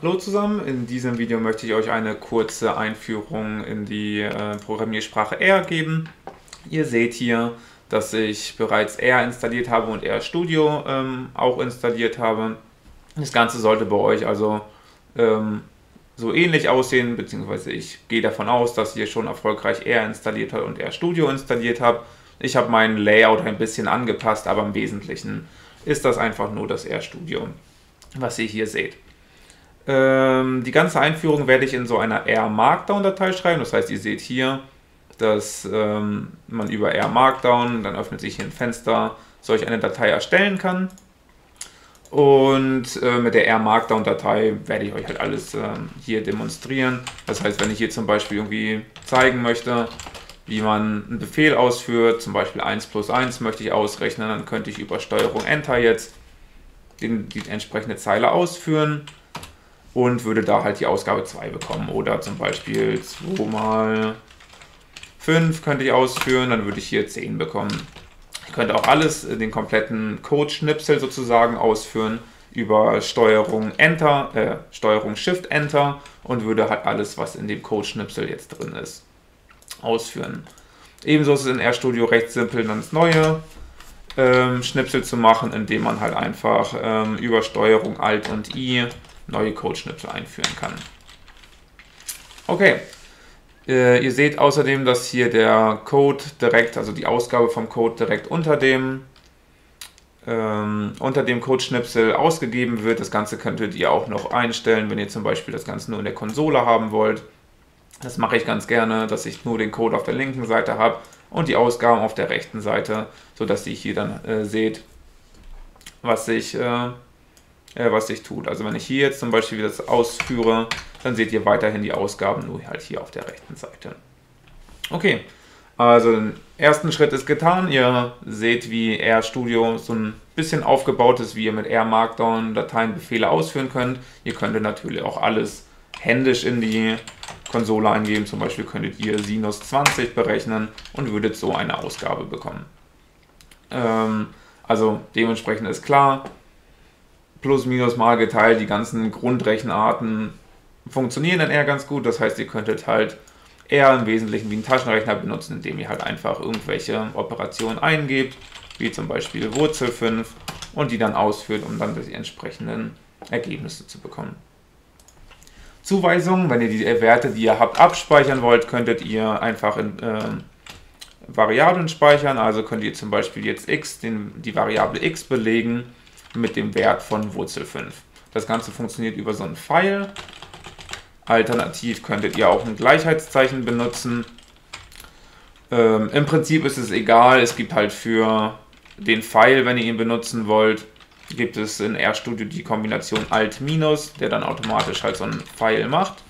Hallo zusammen, in diesem Video möchte ich euch eine kurze Einführung in die äh, Programmiersprache R geben. Ihr seht hier, dass ich bereits R installiert habe und R Studio ähm, auch installiert habe. Das Ganze sollte bei euch also ähm, so ähnlich aussehen, beziehungsweise ich gehe davon aus, dass ihr schon erfolgreich R installiert habt und R Studio installiert habt. Ich habe mein Layout ein bisschen angepasst, aber im Wesentlichen ist das einfach nur das R Studio, was ihr hier seht. Ähm, die ganze Einführung werde ich in so einer R Markdown-Datei schreiben. Das heißt, ihr seht hier, dass ähm, man über R Markdown, dann öffnet sich hier ein Fenster, solch eine Datei erstellen kann. Und äh, mit der R Markdown-Datei werde ich euch halt alles äh, hier demonstrieren. Das heißt, wenn ich hier zum Beispiel irgendwie zeigen möchte, wie man einen Befehl ausführt, zum Beispiel 1 plus 1 möchte ich ausrechnen, dann könnte ich über Steuerung Enter jetzt den, die entsprechende Zeile ausführen und würde da halt die Ausgabe 2 bekommen. Oder zum Beispiel 2 mal 5 könnte ich ausführen, dann würde ich hier 10 bekommen. Ich könnte auch alles, äh, den kompletten Code-Schnipsel sozusagen ausführen über Steuerung Enter, äh, Steuerung Shift Enter und würde halt alles, was in dem Code-Schnipsel jetzt drin ist, ausführen. Ebenso ist es in RStudio recht simpel, dann das neue ähm, Schnipsel zu machen, indem man halt einfach ähm, über Steuerung Alt und I neue Codeschnipsel einführen kann. Okay, äh, ihr seht außerdem, dass hier der Code direkt, also die Ausgabe vom Code direkt unter dem ähm, unter dem Codeschnipsel ausgegeben wird. Das Ganze könntet ihr auch noch einstellen, wenn ihr zum Beispiel das Ganze nur in der Konsole haben wollt. Das mache ich ganz gerne, dass ich nur den Code auf der linken Seite habe und die Ausgaben auf der rechten Seite, sodass ihr hier dann äh, seht, was ich äh, was sich tut. Also wenn ich hier jetzt zum Beispiel das ausführe, dann seht ihr weiterhin die Ausgaben nur halt hier auf der rechten Seite. Okay, also den ersten Schritt ist getan. Ihr seht, wie RStudio so ein bisschen aufgebaut ist, wie ihr mit R Markdown Dateien Befehle ausführen könnt. Ihr könntet natürlich auch alles händisch in die Konsole eingeben. Zum Beispiel könntet ihr Sinus 20 berechnen und würdet so eine Ausgabe bekommen. Ähm, also dementsprechend ist klar, plus minus mal geteilt, die ganzen Grundrechenarten funktionieren dann eher ganz gut. Das heißt, ihr könntet halt eher im Wesentlichen wie einen Taschenrechner benutzen, indem ihr halt einfach irgendwelche Operationen eingebt, wie zum Beispiel Wurzel 5 und die dann ausführt, um dann die entsprechenden Ergebnisse zu bekommen. Zuweisungen, wenn ihr die Werte, die ihr habt, abspeichern wollt, könntet ihr einfach in äh, Variablen speichern. Also könnt ihr zum Beispiel jetzt x, den, die Variable x belegen mit dem Wert von Wurzel 5. Das Ganze funktioniert über so einen Pfeil. Alternativ könntet ihr auch ein Gleichheitszeichen benutzen. Ähm, Im Prinzip ist es egal, es gibt halt für den Pfeil, wenn ihr ihn benutzen wollt, gibt es in RStudio die Kombination Alt-Minus, der dann automatisch halt so einen Pfeil macht.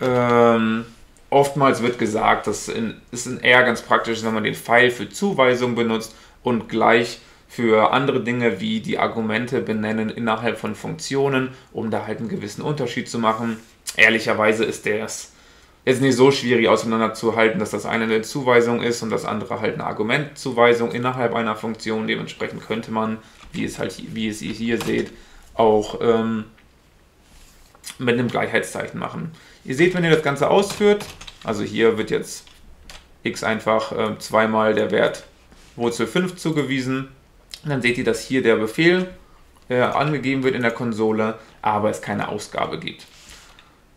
Ähm, oftmals wird gesagt, dass in, ist in R ganz praktisch, wenn man den Pfeil für Zuweisung benutzt und gleich für andere Dinge wie die Argumente benennen innerhalb von Funktionen, um da halt einen gewissen Unterschied zu machen. Ehrlicherweise ist der jetzt nicht so schwierig auseinanderzuhalten, dass das eine eine Zuweisung ist und das andere halt eine Argumentzuweisung innerhalb einer Funktion. Dementsprechend könnte man, wie es halt, wie es ihr hier seht, auch ähm, mit einem Gleichheitszeichen machen. Ihr seht, wenn ihr das Ganze ausführt, also hier wird jetzt x einfach äh, zweimal der Wert Wurzel 5 zugewiesen und dann seht ihr, dass hier der Befehl äh, angegeben wird in der Konsole, aber es keine Ausgabe gibt.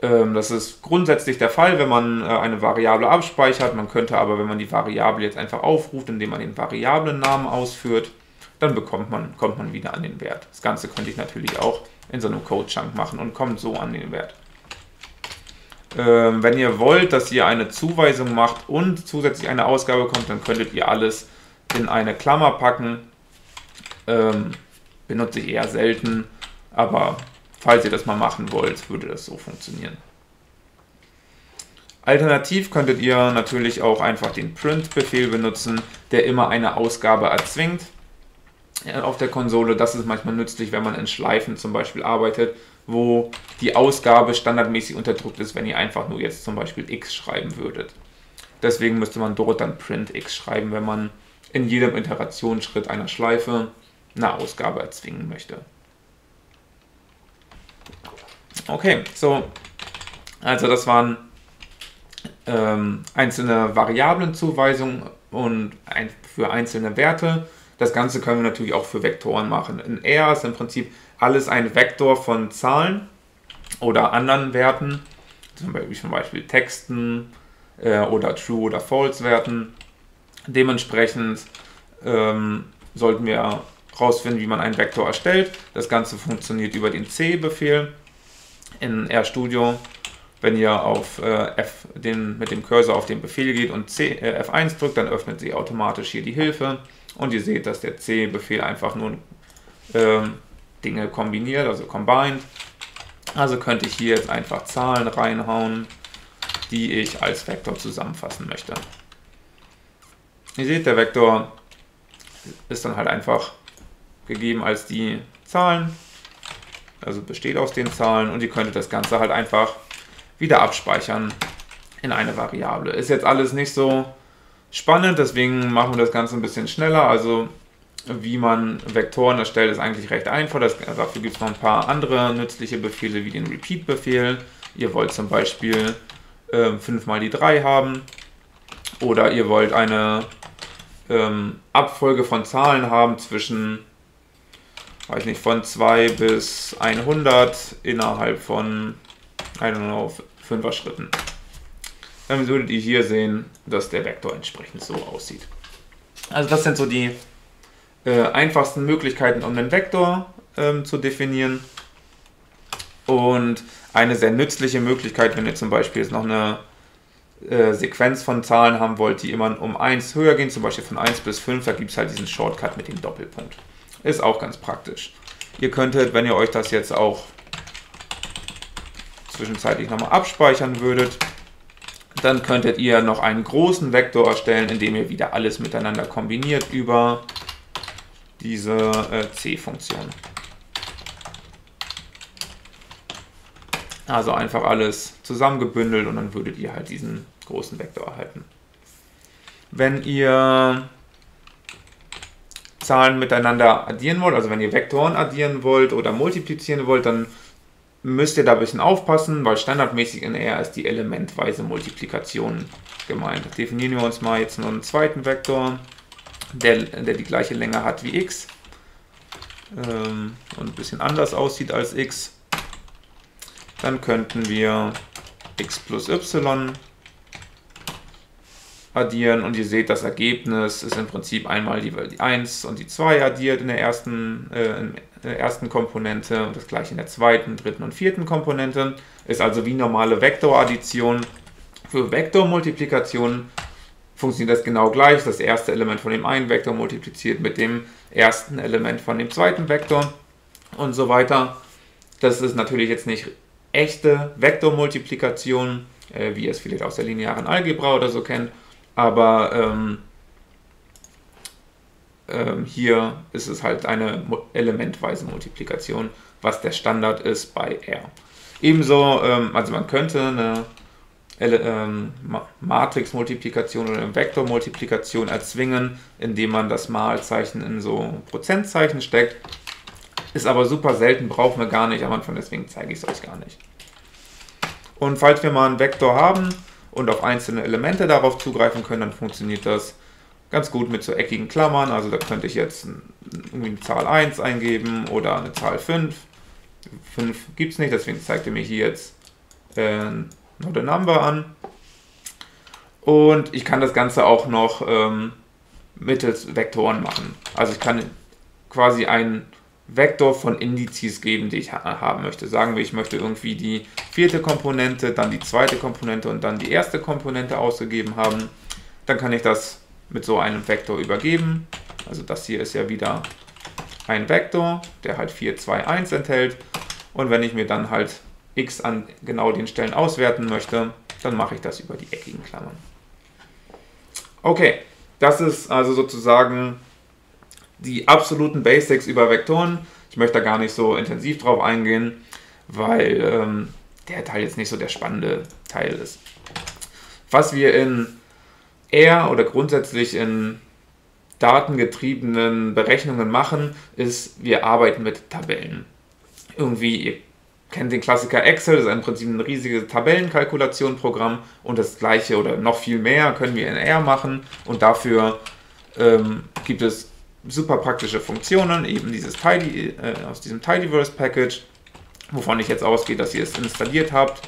Ähm, das ist grundsätzlich der Fall, wenn man äh, eine Variable abspeichert. Man könnte aber, wenn man die Variable jetzt einfach aufruft, indem man den Variablennamen ausführt, dann bekommt man, kommt man wieder an den Wert. Das Ganze könnte ich natürlich auch in so einem Code-Chunk machen und kommt so an den Wert. Ähm, wenn ihr wollt, dass ihr eine Zuweisung macht und zusätzlich eine Ausgabe kommt, dann könntet ihr alles in eine Klammer packen ähm, benutze ich eher selten, aber falls ihr das mal machen wollt, würde das so funktionieren. Alternativ könntet ihr natürlich auch einfach den Print-Befehl benutzen, der immer eine Ausgabe erzwingt auf der Konsole. Das ist manchmal nützlich, wenn man in Schleifen zum Beispiel arbeitet, wo die Ausgabe standardmäßig unterdrückt ist, wenn ihr einfach nur jetzt zum Beispiel x schreiben würdet. Deswegen müsste man dort dann print x schreiben, wenn man in jedem Iterationsschritt einer Schleife eine Ausgabe erzwingen möchte. Okay, so, also das waren ähm, einzelne Variablenzuweisungen und ein, für einzelne Werte. Das Ganze können wir natürlich auch für Vektoren machen. In R ist im Prinzip alles ein Vektor von Zahlen oder anderen Werten, zum Beispiel, zum Beispiel Texten äh, oder True oder False Werten. Dementsprechend ähm, sollten wir herausfinden, wie man einen Vektor erstellt. Das Ganze funktioniert über den C-Befehl in RStudio. Wenn ihr auf äh, F, den, mit dem Cursor auf den Befehl geht und C, äh, F1 drückt, dann öffnet sie automatisch hier die Hilfe und ihr seht, dass der C-Befehl einfach nur äh, Dinge kombiniert, also combined. Also könnte ich hier jetzt einfach Zahlen reinhauen, die ich als Vektor zusammenfassen möchte. Ihr seht, der Vektor ist dann halt einfach gegeben als die Zahlen, also besteht aus den Zahlen und ihr könntet das Ganze halt einfach wieder abspeichern in eine Variable. Ist jetzt alles nicht so spannend, deswegen machen wir das Ganze ein bisschen schneller. Also wie man Vektoren erstellt, ist eigentlich recht einfach. Das, dafür gibt es noch ein paar andere nützliche Befehle wie den Repeat-Befehl. Ihr wollt zum Beispiel äh, 5 mal die 3 haben oder ihr wollt eine ähm, Abfolge von Zahlen haben zwischen weiß nicht, von 2 bis 100 innerhalb von, I don't know, 5er Schritten. Dann würdet ihr hier sehen, dass der Vektor entsprechend so aussieht. Also das sind so die äh, einfachsten Möglichkeiten, um einen Vektor ähm, zu definieren. Und eine sehr nützliche Möglichkeit, wenn ihr zum Beispiel jetzt noch eine äh, Sequenz von Zahlen haben wollt, die immer um 1 höher gehen, zum Beispiel von 1 bis 5, da gibt es halt diesen Shortcut mit dem Doppelpunkt. Ist auch ganz praktisch. Ihr könntet, wenn ihr euch das jetzt auch zwischenzeitlich nochmal abspeichern würdet, dann könntet ihr noch einen großen Vektor erstellen, indem ihr wieder alles miteinander kombiniert über diese äh, C-Funktion. Also einfach alles zusammengebündelt und dann würdet ihr halt diesen großen Vektor erhalten. Wenn ihr Zahlen miteinander addieren wollt, also wenn ihr Vektoren addieren wollt oder multiplizieren wollt, dann müsst ihr da ein bisschen aufpassen, weil standardmäßig in R ist die elementweise Multiplikation gemeint. Definieren wir uns mal jetzt einen zweiten Vektor, der, der die gleiche Länge hat wie x ähm, und ein bisschen anders aussieht als x. Dann könnten wir x plus y addieren und ihr seht, das Ergebnis ist im Prinzip einmal die, die 1 und die 2 addiert in der, ersten, äh, in der ersten Komponente und das gleiche in der zweiten, dritten und vierten Komponente. Ist also wie normale Vektoraddition. Für Vektormultiplikation funktioniert das genau gleich. Das erste Element von dem einen Vektor multipliziert mit dem ersten Element von dem zweiten Vektor und so weiter. Das ist natürlich jetzt nicht echte Vektormultiplikation, äh, wie ihr es vielleicht aus der linearen Algebra oder so kennt, aber ähm, ähm, hier ist es halt eine elementweise Multiplikation, was der Standard ist bei R. Ebenso, ähm, also man könnte eine ähm, Matrix-Multiplikation oder eine Vektor-Multiplikation erzwingen, indem man das Malzeichen in so Prozentzeichen steckt. Ist aber super selten, brauchen wir gar nicht am Anfang, deswegen zeige ich es euch gar nicht. Und falls wir mal einen Vektor haben, und auf einzelne Elemente darauf zugreifen können, dann funktioniert das ganz gut mit so eckigen Klammern. Also da könnte ich jetzt irgendwie eine Zahl 1 eingeben oder eine Zahl 5. 5 gibt es nicht, deswegen zeigt er mir hier jetzt äh, nur eine Number an. Und ich kann das Ganze auch noch ähm, mittels Vektoren machen. Also ich kann quasi ein Vektor von Indizes geben, die ich ha haben möchte. Sagen wir, ich möchte irgendwie die vierte Komponente, dann die zweite Komponente und dann die erste Komponente ausgegeben haben. Dann kann ich das mit so einem Vektor übergeben. Also das hier ist ja wieder ein Vektor, der halt 4, 2, 1 enthält. Und wenn ich mir dann halt x an genau den Stellen auswerten möchte, dann mache ich das über die eckigen Klammern. Okay, das ist also sozusagen die absoluten Basics über Vektoren. Ich möchte da gar nicht so intensiv drauf eingehen, weil ähm, der Teil jetzt nicht so der spannende Teil ist. Was wir in R oder grundsätzlich in datengetriebenen Berechnungen machen, ist, wir arbeiten mit Tabellen. Irgendwie, ihr kennt den Klassiker Excel, das ist im Prinzip ein riesiges Tabellenkalkulationprogramm und das gleiche oder noch viel mehr können wir in R machen und dafür ähm, gibt es super praktische Funktionen, eben dieses Tidy, äh, aus diesem Tidyverse Package, wovon ich jetzt ausgehe, dass ihr es installiert habt.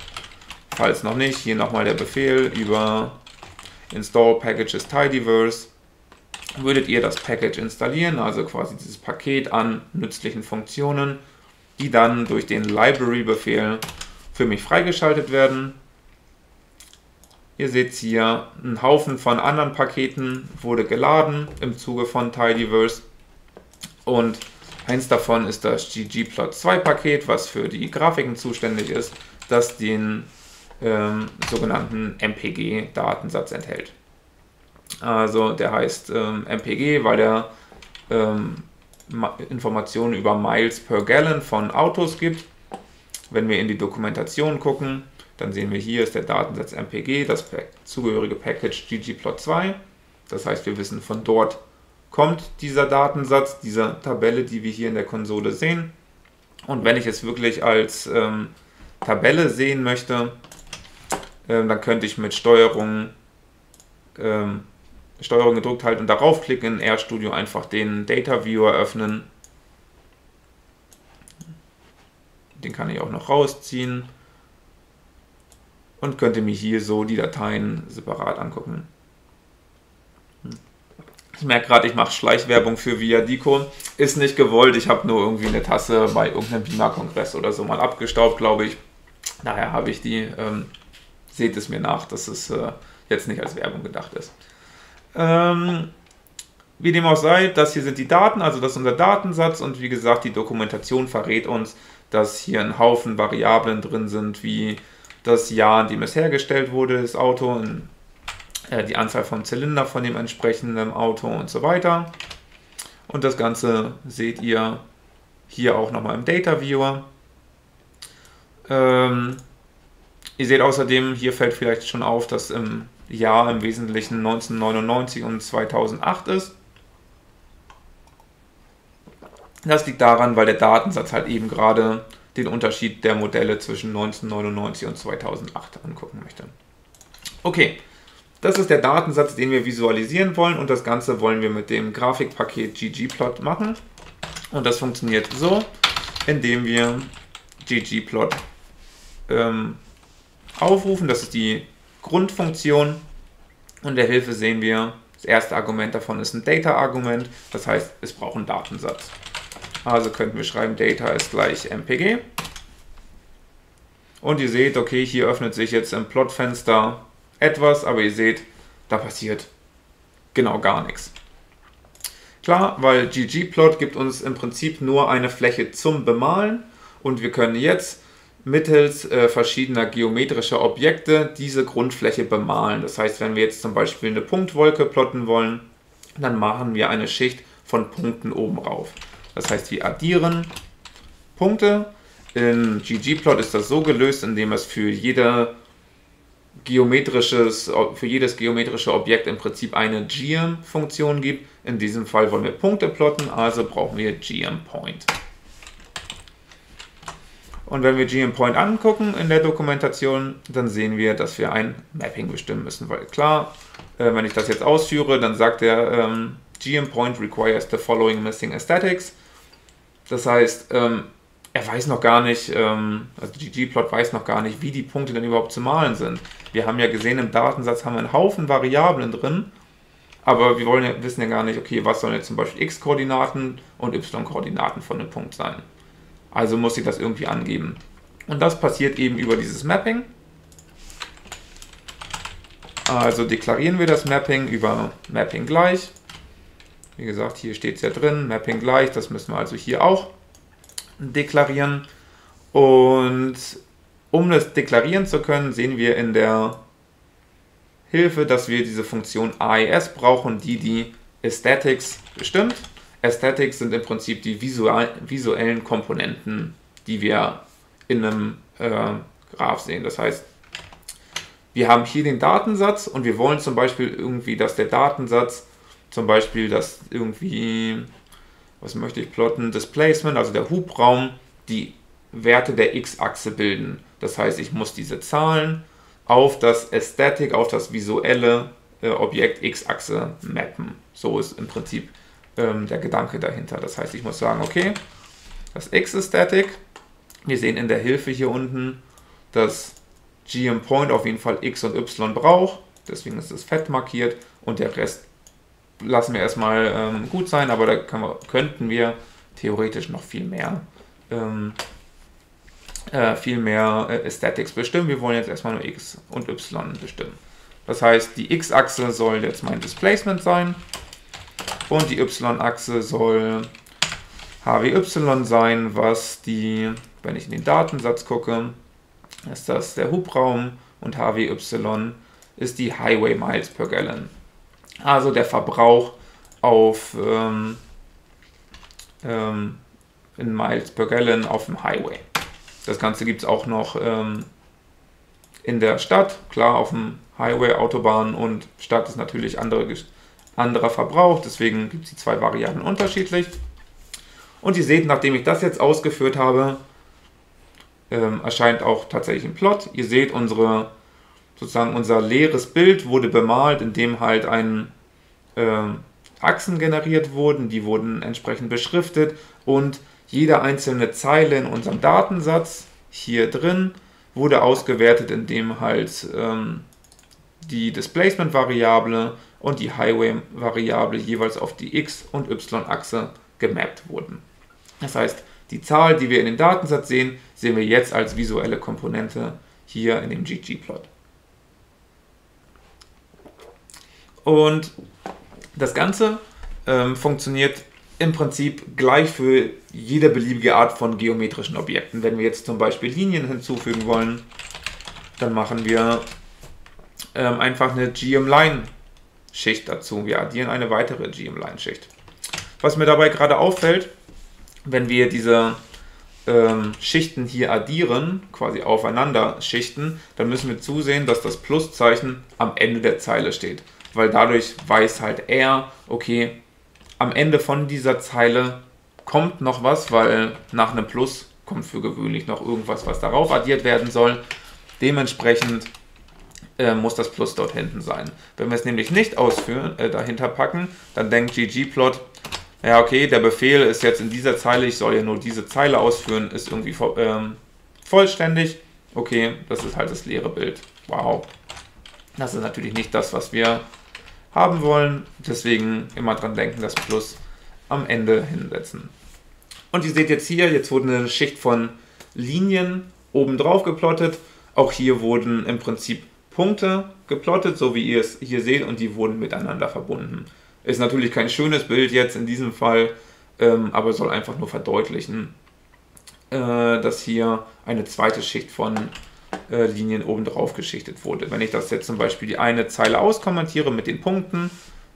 Falls noch nicht, hier nochmal der Befehl über Install Packages Tidyverse. Würdet ihr das Package installieren, also quasi dieses Paket an nützlichen Funktionen, die dann durch den Library-Befehl für mich freigeschaltet werden. Ihr seht hier, ein Haufen von anderen Paketen wurde geladen im Zuge von Tidyverse. Und eins davon ist das ggplot2-Paket, was für die Grafiken zuständig ist, das den ähm, sogenannten MPG-Datensatz enthält. Also der heißt ähm, MPG, weil er ähm, Informationen über Miles per Gallon von Autos gibt. Wenn wir in die Dokumentation gucken, dann sehen wir hier ist der Datensatz MPG, das zugehörige Package ggplot2. Das heißt, wir wissen, von dort kommt dieser Datensatz, dieser Tabelle, die wir hier in der Konsole sehen. Und wenn ich es wirklich als ähm, Tabelle sehen möchte, ähm, dann könnte ich mit Steuerung, ähm, Steuerung gedrückt halten und darauf klicken, in RStudio einfach den Data Viewer öffnen. Den kann ich auch noch rausziehen und könnte mir hier so die Dateien separat angucken. Ich merke gerade, ich mache Schleichwerbung für Viadico. Ist nicht gewollt, ich habe nur irgendwie eine Tasse bei irgendeinem Beamer-Kongress oder so mal abgestaubt, glaube ich. Daher habe ich die. Ähm, seht es mir nach, dass es äh, jetzt nicht als Werbung gedacht ist. Ähm, wie dem auch sei, das hier sind die Daten, also das ist unser Datensatz und wie gesagt, die Dokumentation verrät uns, dass hier ein Haufen Variablen drin sind, wie das Jahr, in dem es hergestellt wurde, das Auto, und, äh, die Anzahl von Zylinder von dem entsprechenden Auto und so weiter. Und das Ganze seht ihr hier auch nochmal im Data Viewer. Ähm, ihr seht außerdem, hier fällt vielleicht schon auf, dass im Jahr im Wesentlichen 1999 und 2008 ist. Das liegt daran, weil der Datensatz halt eben gerade den Unterschied der Modelle zwischen 1999 und 2008 angucken möchte. Okay, das ist der Datensatz, den wir visualisieren wollen und das Ganze wollen wir mit dem Grafikpaket ggplot machen. Und das funktioniert so, indem wir ggplot ähm, aufrufen. Das ist die Grundfunktion. Und der Hilfe sehen wir, das erste Argument davon ist ein Data-Argument. Das heißt, es braucht einen Datensatz. Also könnten wir schreiben, Data ist gleich MPG. Und ihr seht, okay, hier öffnet sich jetzt im Plotfenster etwas, aber ihr seht, da passiert genau gar nichts. Klar, weil ggplot gibt uns im Prinzip nur eine Fläche zum Bemalen und wir können jetzt mittels äh, verschiedener geometrischer Objekte diese Grundfläche bemalen. Das heißt, wenn wir jetzt zum Beispiel eine Punktwolke plotten wollen, dann machen wir eine Schicht von Punkten oben rauf. Das heißt, wir addieren Punkte. In ggplot ist das so gelöst, indem es für, jede geometrisches, für jedes geometrische Objekt im Prinzip eine geom-Funktion gibt. In diesem Fall wollen wir Punkte plotten, also brauchen wir geom-point. Und wenn wir GM-Point angucken in der Dokumentation, dann sehen wir, dass wir ein Mapping bestimmen müssen, weil klar, äh, wenn ich das jetzt ausführe, dann sagt er, ähm, GM-Point requires the following missing aesthetics. Das heißt, ähm, er weiß noch gar nicht, ähm, also ggplot weiß noch gar nicht, wie die Punkte denn überhaupt zu malen sind. Wir haben ja gesehen, im Datensatz haben wir einen Haufen Variablen drin, aber wir wollen ja, wissen ja gar nicht, okay, was sollen jetzt zum Beispiel x-Koordinaten und y-Koordinaten von dem Punkt sein. Also muss ich das irgendwie angeben. Und das passiert eben über dieses Mapping. Also deklarieren wir das Mapping über Mapping gleich. Wie gesagt, hier steht es ja drin, Mapping gleich, das müssen wir also hier auch deklarieren. Und um das deklarieren zu können, sehen wir in der Hilfe, dass wir diese Funktion AES brauchen, die die Aesthetics bestimmt. Aesthetics sind im Prinzip die visuellen Komponenten, die wir in einem äh, Graph sehen. Das heißt, wir haben hier den Datensatz und wir wollen zum Beispiel irgendwie, dass der Datensatz zum Beispiel, dass irgendwie, was möchte ich plotten, Displacement, also der Hubraum, die Werte der x-Achse bilden. Das heißt, ich muss diese Zahlen auf das Aesthetic, auf das visuelle äh, Objekt x-Achse mappen. So ist im Prinzip ähm, der Gedanke dahinter. Das heißt, ich muss sagen, okay, das x ist static. Wir sehen in der Hilfe hier unten, dass GM Point auf jeden Fall x und y braucht. Deswegen ist es fett markiert und der Rest lassen wir erstmal ähm, gut sein, aber da wir, könnten wir theoretisch noch viel mehr ähm, äh, viel mehr äh, Aesthetics bestimmen. Wir wollen jetzt erstmal nur x und y bestimmen. Das heißt, die x-Achse soll jetzt mein Displacement sein und die y-Achse soll HWY sein, was die, wenn ich in den Datensatz gucke, ist das der Hubraum und HWY ist die Highway Miles per Gallon. Also der Verbrauch auf ähm, ähm, in Miles per Gallon auf dem Highway. Das Ganze gibt es auch noch ähm, in der Stadt, klar auf dem Highway, Autobahn und Stadt ist natürlich andere, anderer Verbrauch, deswegen gibt es die zwei Variablen unterschiedlich. Und ihr seht, nachdem ich das jetzt ausgeführt habe, ähm, erscheint auch tatsächlich ein Plot. Ihr seht, unsere, sozusagen unser leeres Bild wurde bemalt, indem halt ein äh, Achsen generiert wurden, die wurden entsprechend beschriftet und jede einzelne Zeile in unserem Datensatz hier drin wurde ausgewertet, indem halt ähm, die Displacement-Variable und die Highway-Variable jeweils auf die x- und y-Achse gemappt wurden. Das heißt, die Zahl, die wir in dem Datensatz sehen, sehen wir jetzt als visuelle Komponente hier in dem GG-Plot. Und das Ganze ähm, funktioniert im Prinzip gleich für jede beliebige Art von geometrischen Objekten. Wenn wir jetzt zum Beispiel Linien hinzufügen wollen, dann machen wir ähm, einfach eine GM-Line-Schicht dazu. Wir addieren eine weitere GM-Line-Schicht. Was mir dabei gerade auffällt, wenn wir diese ähm, Schichten hier addieren, quasi aufeinander schichten, dann müssen wir zusehen, dass das Pluszeichen am Ende der Zeile steht. Weil dadurch weiß halt er, okay, am Ende von dieser Zeile kommt noch was, weil nach einem Plus kommt für gewöhnlich noch irgendwas, was darauf addiert werden soll. Dementsprechend äh, muss das Plus dort hinten sein. Wenn wir es nämlich nicht ausführen, äh, dahinter packen, dann denkt ggplot, ja okay, der Befehl ist jetzt in dieser Zeile, ich soll ja nur diese Zeile ausführen, ist irgendwie ähm, vollständig. Okay, das ist halt das leere Bild. Wow. Das ist natürlich nicht das, was wir haben wollen. Deswegen immer dran denken, das Plus am Ende hinsetzen. Und ihr seht jetzt hier, jetzt wurde eine Schicht von Linien oben drauf geplottet. Auch hier wurden im Prinzip Punkte geplottet, so wie ihr es hier seht, und die wurden miteinander verbunden. Ist natürlich kein schönes Bild jetzt in diesem Fall, ähm, aber soll einfach nur verdeutlichen, äh, dass hier eine zweite Schicht von äh, Linien oben drauf geschichtet wurde. Wenn ich das jetzt zum Beispiel die eine Zeile auskommentiere mit den Punkten,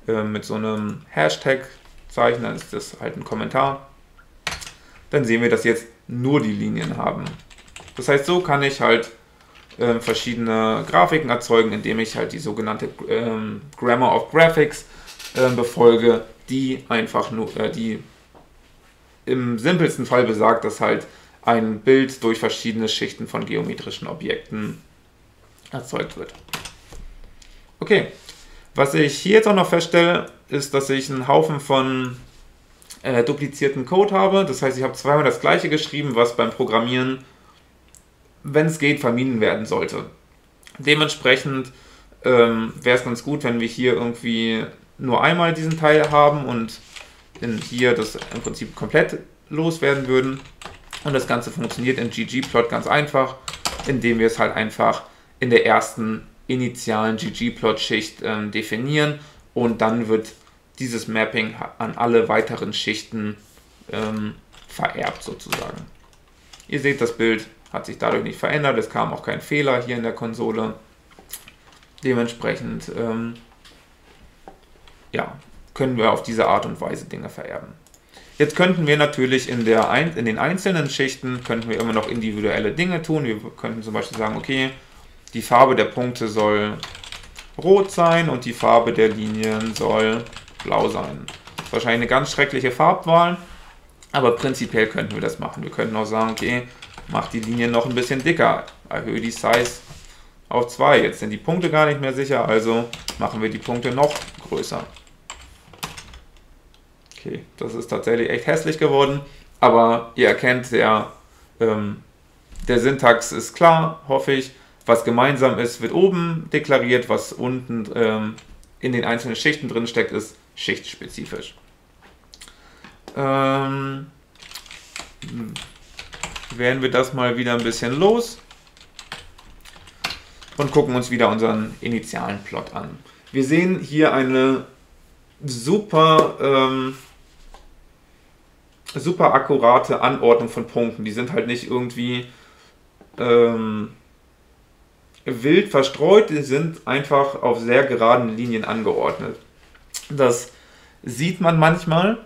äh, mit so einem Hashtag-Zeichen, dann ist das halt ein Kommentar, dann sehen wir, dass jetzt nur die Linien haben. Das heißt, so kann ich halt äh, verschiedene Grafiken erzeugen, indem ich halt die sogenannte ähm, Grammar of Graphics äh, befolge, die einfach nur, äh, die im simpelsten Fall besagt, dass halt ein Bild durch verschiedene Schichten von geometrischen Objekten erzeugt wird. Okay, was ich hier jetzt auch noch feststelle, ist, dass ich einen Haufen von äh, duplizierten Code habe. Das heißt, ich habe zweimal das gleiche geschrieben, was beim Programmieren wenn es geht, vermieden werden sollte. Dementsprechend ähm, wäre es ganz gut, wenn wir hier irgendwie nur einmal diesen Teil haben und in hier das im Prinzip komplett loswerden würden. Und das Ganze funktioniert in ggplot ganz einfach, indem wir es halt einfach in der ersten initialen ggplot-Schicht ähm, definieren und dann wird dieses Mapping an alle weiteren Schichten ähm, vererbt sozusagen. Ihr seht das Bild hat sich dadurch nicht verändert, es kam auch kein Fehler hier in der Konsole. Dementsprechend ähm, ja, können wir auf diese Art und Weise Dinge vererben. Jetzt könnten wir natürlich in, der in den einzelnen Schichten könnten wir immer noch individuelle Dinge tun. Wir könnten zum Beispiel sagen, okay, die Farbe der Punkte soll rot sein und die Farbe der Linien soll blau sein. Das ist wahrscheinlich eine ganz schreckliche Farbwahl, aber prinzipiell könnten wir das machen. Wir könnten auch sagen, okay, mach die Linie noch ein bisschen dicker, erhöhe die Size auf 2. Jetzt sind die Punkte gar nicht mehr sicher, also machen wir die Punkte noch größer. Okay, das ist tatsächlich echt hässlich geworden, aber ihr erkennt, der, ähm, der Syntax ist klar, hoffe ich. Was gemeinsam ist, wird oben deklariert, was unten ähm, in den einzelnen Schichten drin steckt, ist schichtspezifisch. Ähm, werden wir das mal wieder ein bisschen los und gucken uns wieder unseren initialen Plot an. Wir sehen hier eine super, ähm, super akkurate Anordnung von Punkten. Die sind halt nicht irgendwie ähm, wild verstreut, die sind einfach auf sehr geraden Linien angeordnet. Das sieht man manchmal,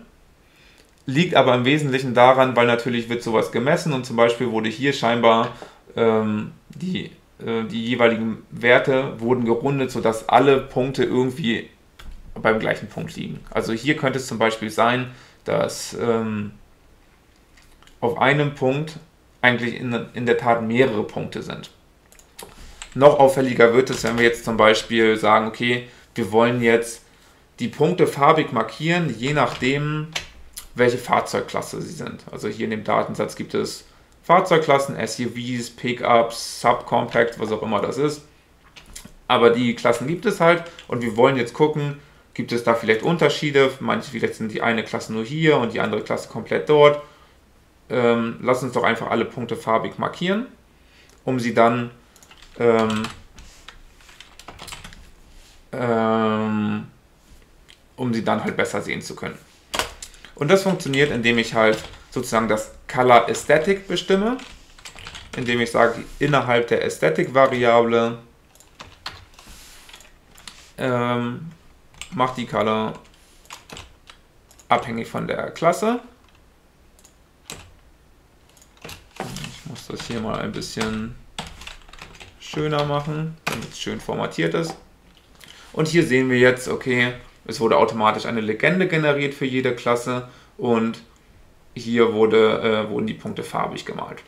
liegt aber im Wesentlichen daran, weil natürlich wird sowas gemessen und zum Beispiel wurde hier scheinbar ähm, die, äh, die jeweiligen Werte wurden gerundet, sodass alle Punkte irgendwie beim gleichen Punkt liegen. Also hier könnte es zum Beispiel sein, dass ähm, auf einem Punkt eigentlich in, in der Tat mehrere Punkte sind. Noch auffälliger wird es, wenn wir jetzt zum Beispiel sagen, okay, wir wollen jetzt die Punkte farbig markieren, je nachdem, welche Fahrzeugklasse sie sind. Also hier in dem Datensatz gibt es Fahrzeugklassen, SUVs, Pickups, Subcompact, was auch immer das ist. Aber die Klassen gibt es halt und wir wollen jetzt gucken, gibt es da vielleicht Unterschiede. Manche, vielleicht sind die eine Klasse nur hier und die andere Klasse komplett dort. Ähm, lass uns doch einfach alle Punkte farbig markieren, um sie dann ähm, ähm, um sie dann halt besser sehen zu können. Und das funktioniert, indem ich halt sozusagen das Color Aesthetic bestimme, indem ich sage, innerhalb der Aesthetic-Variable ähm, macht die Color abhängig von der Klasse. Ich muss das hier mal ein bisschen schöner machen, damit es schön formatiert ist. Und hier sehen wir jetzt, okay, es wurde automatisch eine Legende generiert für jede Klasse und hier wurde, äh, wurden die Punkte farbig gemalt.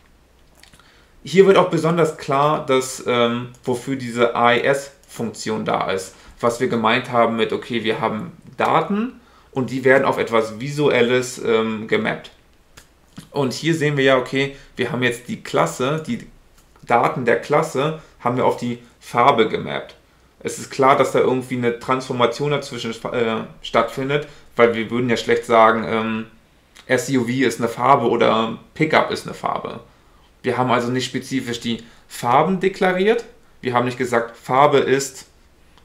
Hier wird auch besonders klar, dass, ähm, wofür diese AES-Funktion da ist. Was wir gemeint haben mit, okay, wir haben Daten und die werden auf etwas Visuelles ähm, gemappt. Und hier sehen wir ja, okay, wir haben jetzt die Klasse, die Daten der Klasse haben wir auf die Farbe gemappt. Es ist klar, dass da irgendwie eine Transformation dazwischen äh, stattfindet, weil wir würden ja schlecht sagen, ähm, SUV ist eine Farbe oder Pickup ist eine Farbe. Wir haben also nicht spezifisch die Farben deklariert. Wir haben nicht gesagt, Farbe ist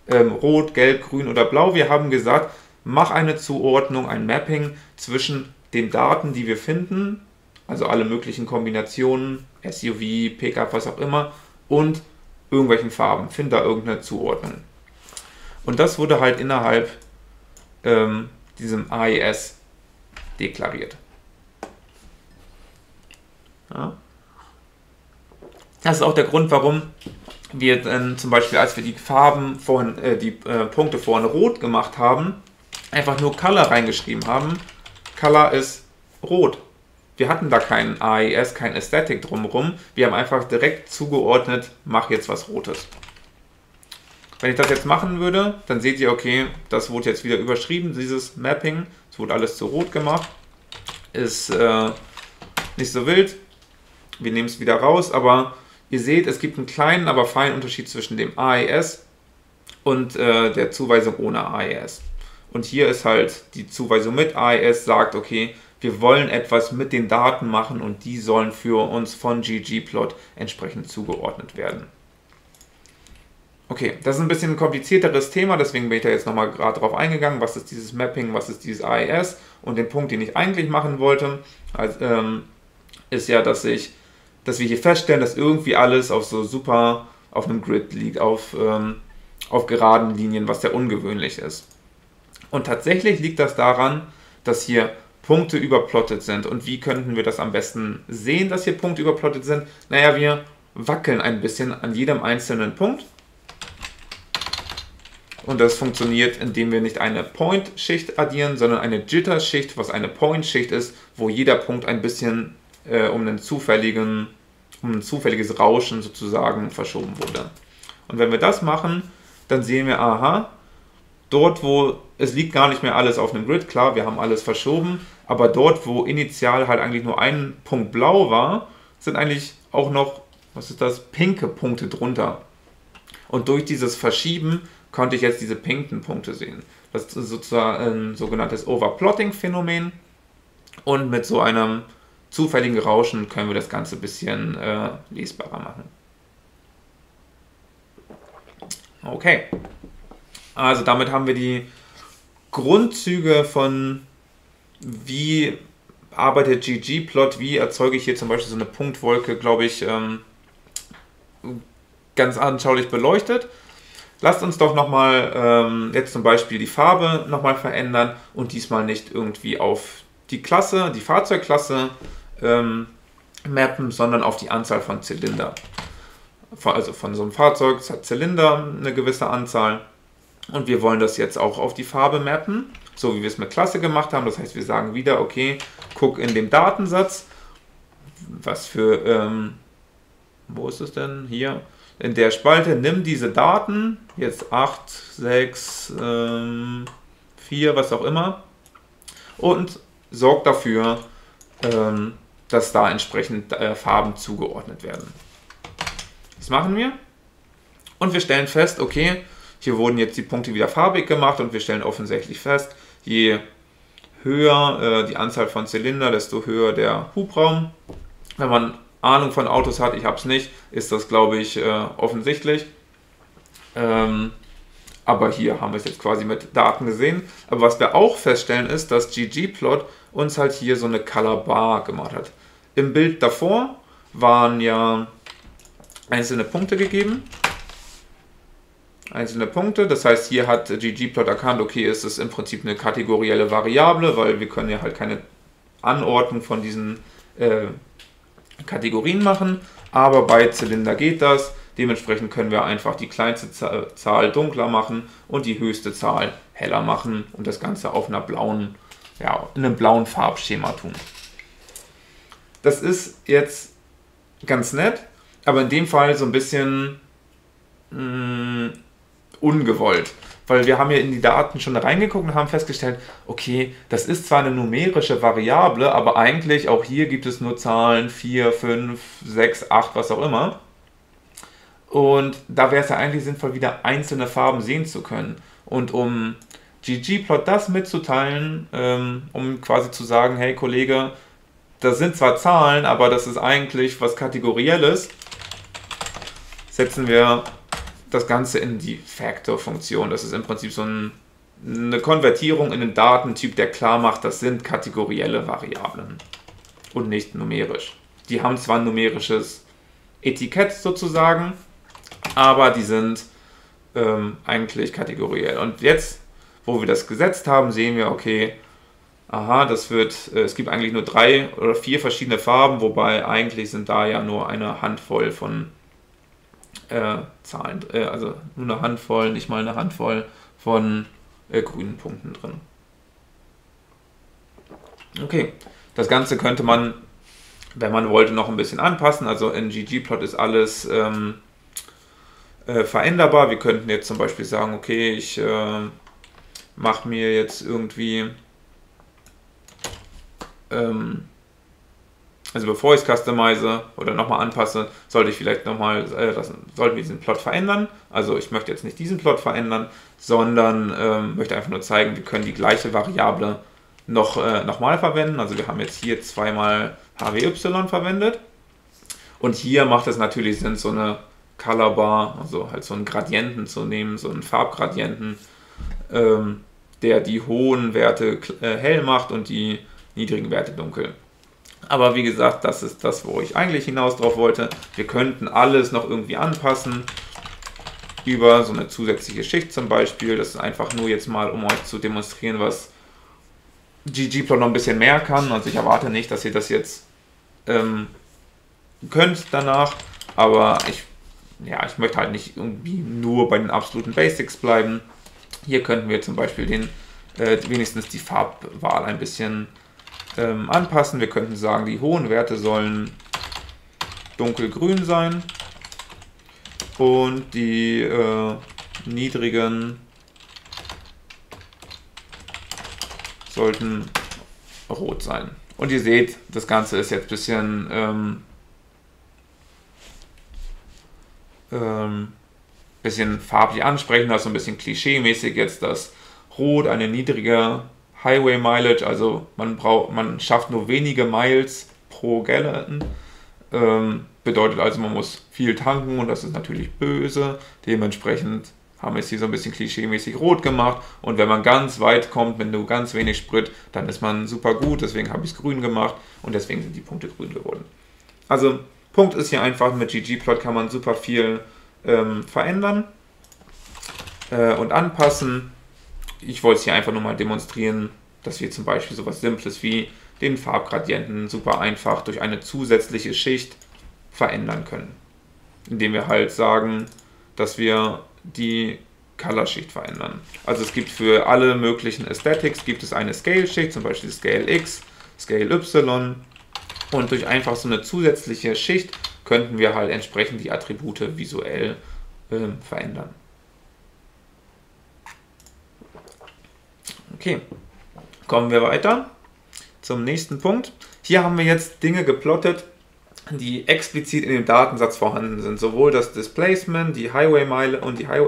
ähm, rot, gelb, grün oder blau. Wir haben gesagt, mach eine Zuordnung, ein Mapping zwischen den Daten, die wir finden, also alle möglichen Kombinationen, SUV, Pickup, was auch immer, und irgendwelchen Farben. Find da irgendeine Zuordnung. Und das wurde halt innerhalb ähm, diesem AES deklariert. Ja. Das ist auch der Grund, warum wir dann zum Beispiel, als wir die Farben vorhin, äh, die äh, Punkte vorhin rot gemacht haben, einfach nur Color reingeschrieben haben. Color ist rot. Wir hatten da keinen AES, kein Aesthetic drumherum. Wir haben einfach direkt zugeordnet, mach jetzt was Rotes. Wenn ich das jetzt machen würde, dann seht ihr, okay, das wurde jetzt wieder überschrieben, dieses Mapping. Es wurde alles zu rot gemacht. Ist äh, nicht so wild. Wir nehmen es wieder raus, aber ihr seht, es gibt einen kleinen, aber feinen Unterschied zwischen dem AES und äh, der Zuweisung ohne AES. Und hier ist halt die Zuweisung mit AES, sagt, okay, wir wollen etwas mit den Daten machen und die sollen für uns von ggplot entsprechend zugeordnet werden. Okay, das ist ein bisschen ein komplizierteres Thema, deswegen bin ich da jetzt nochmal gerade drauf eingegangen, was ist dieses Mapping, was ist dieses AES und den Punkt, den ich eigentlich machen wollte, also, ähm, ist ja, dass ich, dass wir hier feststellen, dass irgendwie alles auf so super auf einem Grid liegt, auf, ähm, auf geraden Linien, was sehr ungewöhnlich ist. Und tatsächlich liegt das daran, dass hier Punkte überplottet sind. Und wie könnten wir das am besten sehen, dass hier Punkte überplottet sind? Naja, wir wackeln ein bisschen an jedem einzelnen Punkt. Und das funktioniert, indem wir nicht eine Point-Schicht addieren, sondern eine Jitter-Schicht, was eine Point-Schicht ist, wo jeder Punkt ein bisschen äh, um einen zufälligen um ein zufälliges Rauschen sozusagen verschoben wurde. Und wenn wir das machen, dann sehen wir, aha, dort wo es liegt gar nicht mehr alles auf einem Grid, klar, wir haben alles verschoben, aber dort wo initial halt eigentlich nur ein Punkt blau war, sind eigentlich auch noch, was ist das, pinke Punkte drunter. Und durch dieses Verschieben konnte ich jetzt diese pinken Punkte sehen. Das ist sozusagen ein sogenanntes Overplotting-Phänomen. Und mit so einem zufälligen Rauschen können wir das Ganze ein bisschen äh, lesbarer machen. Okay. Also damit haben wir die Grundzüge von wie arbeitet ggplot, wie erzeuge ich hier zum Beispiel so eine Punktwolke, glaube ich, ähm, ganz anschaulich beleuchtet. Lasst uns doch nochmal ähm, jetzt zum Beispiel die Farbe nochmal verändern und diesmal nicht irgendwie auf die Klasse, die Fahrzeugklasse ähm, mappen, sondern auf die Anzahl von Zylinder. Also von so einem Fahrzeug es hat Zylinder eine gewisse Anzahl und wir wollen das jetzt auch auf die Farbe mappen, so wie wir es mit Klasse gemacht haben. Das heißt, wir sagen wieder, okay, guck in dem Datensatz, was für, ähm, wo ist es denn? Hier, in der Spalte, nimm diese Daten, jetzt 8, 6, ähm, 4, was auch immer, und sorg dafür, ähm, dass da entsprechend äh, Farben zugeordnet werden. Das machen wir. Und wir stellen fest, okay, hier wurden jetzt die Punkte wieder farbig gemacht und wir stellen offensichtlich fest, je höher äh, die Anzahl von Zylinder, desto höher der Hubraum. Wenn man Ahnung von Autos hat, ich habe es nicht, ist das, glaube ich, äh, offensichtlich. Ähm, aber hier haben wir es jetzt quasi mit Daten gesehen. Aber was wir auch feststellen ist, dass ggplot uns halt hier so eine Color Bar gemacht hat. Im Bild davor waren ja einzelne Punkte gegeben. Einzelne Punkte, das heißt, hier hat ggplot erkannt, okay, ist es im Prinzip eine kategorielle Variable, weil wir können ja halt keine Anordnung von diesen äh, Kategorien machen, aber bei Zylinder geht das. Dementsprechend können wir einfach die kleinste Zahl dunkler machen und die höchste Zahl heller machen und das Ganze auf einer blauen, ja, in einem blauen Farbschema tun. Das ist jetzt ganz nett, aber in dem Fall so ein bisschen mh, mm, ungewollt. Weil wir haben ja in die Daten schon reingeguckt und haben festgestellt, okay, das ist zwar eine numerische Variable, aber eigentlich auch hier gibt es nur Zahlen 4, 5, 6, 8, was auch immer. Und da wäre es ja eigentlich sinnvoll, wieder einzelne Farben sehen zu können. Und um ggplot das mitzuteilen, ähm, um quasi zu sagen, hey Kollege, das sind zwar Zahlen, aber das ist eigentlich was Kategorielles, setzen wir das Ganze in die Factor-Funktion. Das ist im Prinzip so ein, eine Konvertierung in einen Datentyp, der klar macht, das sind kategorielle Variablen und nicht numerisch. Die haben zwar ein numerisches Etikett sozusagen, aber die sind ähm, eigentlich kategoriell. Und jetzt, wo wir das gesetzt haben, sehen wir, okay, aha, das wird, äh, es gibt eigentlich nur drei oder vier verschiedene Farben, wobei eigentlich sind da ja nur eine Handvoll von äh, Zahlen, äh, also nur eine Handvoll, nicht mal eine Handvoll von äh, grünen Punkten drin. Okay, das Ganze könnte man, wenn man wollte, noch ein bisschen anpassen. Also in ggplot ist alles ähm, äh, veränderbar. Wir könnten jetzt zum Beispiel sagen, okay, ich äh, mache mir jetzt irgendwie ähm, also bevor ich es customize oder nochmal anpasse, sollte ich vielleicht nochmal, äh, sollten wir diesen Plot verändern. Also ich möchte jetzt nicht diesen Plot verändern, sondern ähm, möchte einfach nur zeigen, wir können die gleiche Variable noch, äh, nochmal verwenden. Also wir haben jetzt hier zweimal HWY verwendet. Und hier macht es natürlich Sinn, so eine Color Bar, also halt so einen Gradienten zu nehmen, so einen Farbgradienten, ähm, der die hohen Werte äh, hell macht und die niedrigen Werte dunkel. Aber wie gesagt, das ist das, wo ich eigentlich hinaus drauf wollte. Wir könnten alles noch irgendwie anpassen über so eine zusätzliche Schicht zum Beispiel. Das ist einfach nur jetzt mal, um euch zu demonstrieren, was ggplot noch ein bisschen mehr kann. Also ich erwarte nicht, dass ihr das jetzt ähm, könnt danach, aber ich, ja, ich möchte halt nicht irgendwie nur bei den absoluten Basics bleiben. Hier könnten wir zum Beispiel den, äh, wenigstens die Farbwahl ein bisschen ähm, anpassen. Wir könnten sagen, die hohen Werte sollen dunkelgrün sein und die äh, niedrigen sollten rot sein. Und ihr seht, das Ganze ist jetzt ein bisschen ähm, ähm, bisschen farblich ansprechender, so ein bisschen klischee-mäßig jetzt das Rot, eine niedrige Highway Mileage, also man braucht, man schafft nur wenige Miles pro Gallon. Ähm, bedeutet also, man muss viel tanken und das ist natürlich böse. Dementsprechend haben wir es hier so ein bisschen klischee-mäßig rot gemacht. Und wenn man ganz weit kommt, wenn du ganz wenig Sprit, dann ist man super gut. Deswegen habe ich es grün gemacht und deswegen sind die Punkte grün geworden. Also, Punkt ist hier einfach, mit ggplot kann man super viel ähm, verändern äh, und anpassen. Ich wollte es hier einfach nur mal demonstrieren, dass wir zum Beispiel sowas Simples wie den Farbgradienten super einfach durch eine zusätzliche Schicht verändern können. Indem wir halt sagen, dass wir die Color-Schicht verändern. Also es gibt für alle möglichen Aesthetics gibt es eine Scale-Schicht, zum Beispiel Scale X, Scale Y. Und durch einfach so eine zusätzliche Schicht könnten wir halt entsprechend die Attribute visuell äh, verändern. Okay, kommen wir weiter zum nächsten Punkt. Hier haben wir jetzt Dinge geplottet, die explizit in dem Datensatz vorhanden sind. Sowohl das Displacement, die Highway Mile und die High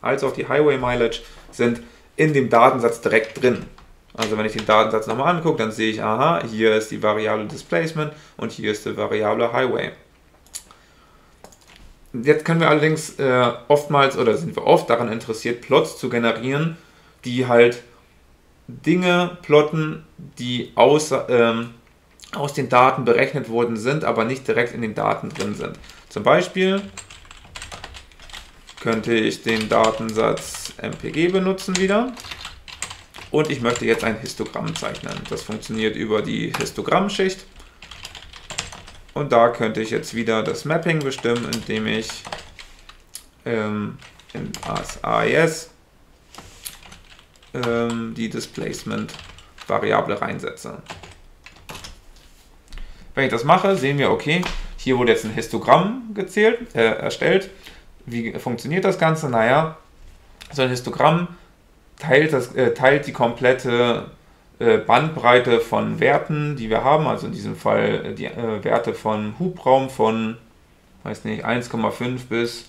als auch die Highway Mileage sind in dem Datensatz direkt drin. Also wenn ich den Datensatz nochmal angucke, dann sehe ich, aha, hier ist die Variable Displacement und hier ist die Variable Highway. Jetzt können wir allerdings äh, oftmals oder sind wir oft daran interessiert, Plots zu generieren, die halt Dinge plotten, die außer, ähm, aus den Daten berechnet worden sind, aber nicht direkt in den Daten drin sind. Zum Beispiel könnte ich den Datensatz MPG benutzen wieder und ich möchte jetzt ein Histogramm zeichnen. Das funktioniert über die Histogrammschicht und da könnte ich jetzt wieder das Mapping bestimmen, indem ich ähm, in AES ähm, die Displacement-Variable reinsetze. Wenn ich das mache, sehen wir, okay, hier wurde jetzt ein Histogramm gezählt, äh, erstellt. Wie funktioniert das Ganze? Naja, so ein Histogramm teilt, das, äh, teilt die komplette äh, Bandbreite von Werten, die wir haben, also in diesem Fall äh, die äh, Werte von Hubraum von, weiß nicht, 1,5 bis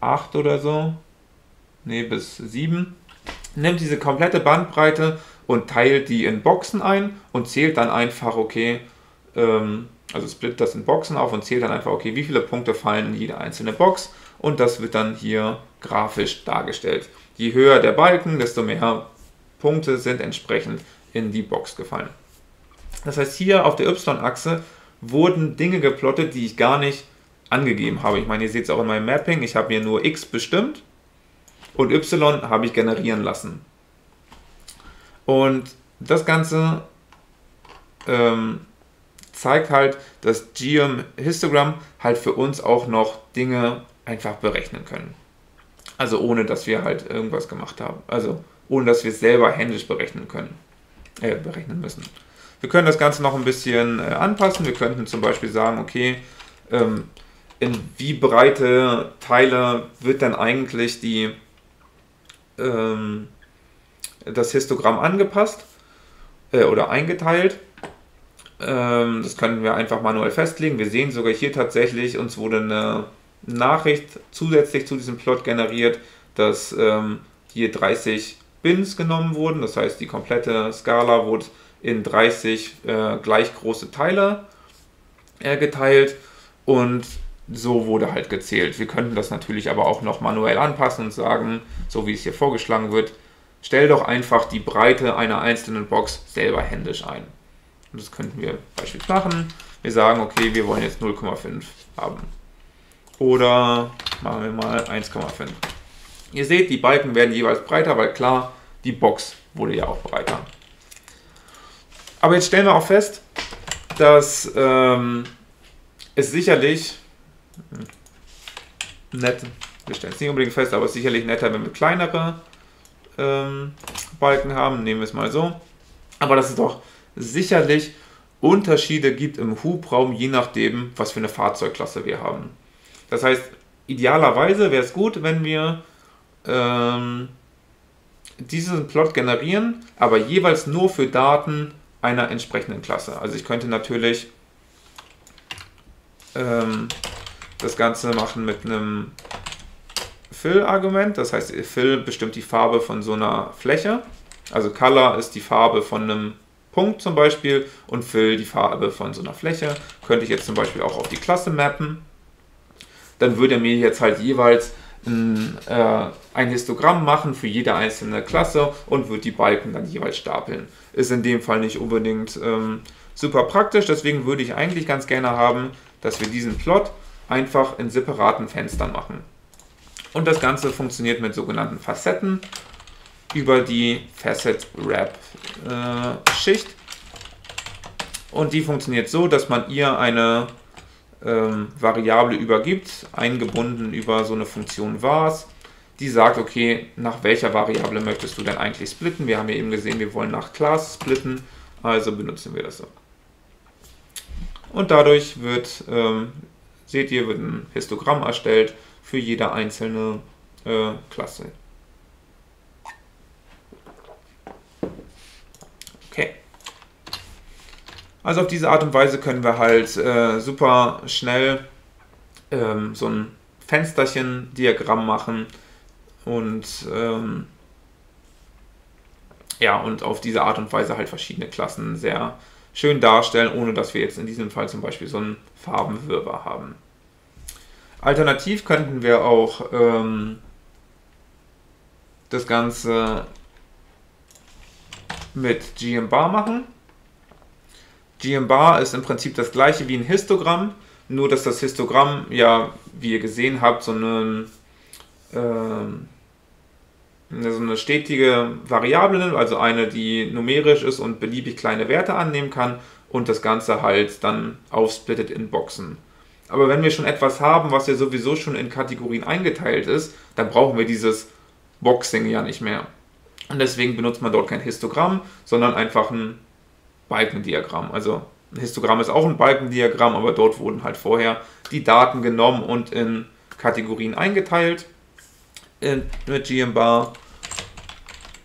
8 oder so, ne, bis 7, nimmt diese komplette Bandbreite und teilt die in Boxen ein und zählt dann einfach, okay, ähm, also splittet das in Boxen auf und zählt dann einfach, okay, wie viele Punkte fallen in jede einzelne Box und das wird dann hier grafisch dargestellt. Je höher der Balken, desto mehr Punkte sind entsprechend in die Box gefallen. Das heißt, hier auf der Y-Achse wurden Dinge geplottet, die ich gar nicht angegeben habe. Ich meine, ihr seht es auch in meinem Mapping, ich habe mir nur x bestimmt und y habe ich generieren lassen. Und das Ganze ähm, zeigt halt, dass Geom Histogram halt für uns auch noch Dinge einfach berechnen können. Also ohne, dass wir halt irgendwas gemacht haben. Also ohne, dass wir es selber händisch berechnen können, äh, berechnen müssen. Wir können das Ganze noch ein bisschen äh, anpassen. Wir könnten zum Beispiel sagen, okay, ähm, in wie breite Teile wird dann eigentlich die, ähm, das Histogramm angepasst äh, oder eingeteilt. Ähm, das können wir einfach manuell festlegen. Wir sehen sogar hier tatsächlich, uns wurde eine Nachricht zusätzlich zu diesem Plot generiert, dass ähm, hier 30 Bins genommen wurden. Das heißt, die komplette Skala wurde in 30 äh, gleich große Teile äh, geteilt und so wurde halt gezählt. Wir könnten das natürlich aber auch noch manuell anpassen und sagen, so wie es hier vorgeschlagen wird, stell doch einfach die Breite einer einzelnen Box selber händisch ein. Und das könnten wir beispielsweise machen. Wir sagen, okay, wir wollen jetzt 0,5 haben. Oder machen wir mal 1,5. Ihr seht, die Balken werden jeweils breiter, weil klar, die Box wurde ja auch breiter. Aber jetzt stellen wir auch fest, dass ähm, es sicherlich nett, wir stellen es nicht unbedingt fest, aber sicherlich netter, wenn wir kleinere ähm, Balken haben, nehmen wir es mal so. Aber dass es doch sicherlich Unterschiede gibt im Hubraum, je nachdem, was für eine Fahrzeugklasse wir haben. Das heißt, idealerweise wäre es gut, wenn wir ähm, diesen Plot generieren, aber jeweils nur für Daten einer entsprechenden Klasse. Also ich könnte natürlich ähm, das Ganze machen mit einem Fill-Argument. Das heißt, Fill bestimmt die Farbe von so einer Fläche. Also Color ist die Farbe von einem Punkt zum Beispiel und Fill die Farbe von so einer Fläche. Könnte ich jetzt zum Beispiel auch auf die Klasse mappen. Dann würde er mir jetzt halt jeweils ein, äh, ein Histogramm machen für jede einzelne Klasse und wird die Balken dann jeweils stapeln. Ist in dem Fall nicht unbedingt ähm, super praktisch, deswegen würde ich eigentlich ganz gerne haben, dass wir diesen Plot einfach in separaten Fenstern machen. Und das Ganze funktioniert mit sogenannten Facetten über die Facet Wrap äh, Schicht. Und die funktioniert so, dass man ihr eine ähm, Variable übergibt, eingebunden über so eine Funktion vars, die sagt, okay, nach welcher Variable möchtest du denn eigentlich splitten? Wir haben ja eben gesehen, wir wollen nach Class splitten, also benutzen wir das so. Und dadurch wird, ähm, seht ihr, wird ein Histogramm erstellt für jede einzelne äh, Klasse. Okay. Also auf diese Art und Weise können wir halt äh, super schnell ähm, so ein Fensterchen-Diagramm machen und ähm, ja, und auf diese Art und Weise halt verschiedene Klassen sehr schön darstellen, ohne dass wir jetzt in diesem Fall zum Beispiel so einen Farbenwirrwarr haben. Alternativ könnten wir auch ähm, das Ganze mit GMBar machen. GMBar ist im Prinzip das gleiche wie ein Histogramm, nur dass das Histogramm ja, wie ihr gesehen habt, so eine, ähm, so eine stetige Variable nimmt, also eine, die numerisch ist und beliebig kleine Werte annehmen kann und das Ganze halt dann aufsplittet in Boxen. Aber wenn wir schon etwas haben, was ja sowieso schon in Kategorien eingeteilt ist, dann brauchen wir dieses Boxing ja nicht mehr. Und deswegen benutzt man dort kein Histogramm, sondern einfach ein Balkendiagramm. Also ein Histogramm ist auch ein Balkendiagramm, aber dort wurden halt vorher die Daten genommen und in Kategorien eingeteilt. In, mit GMBar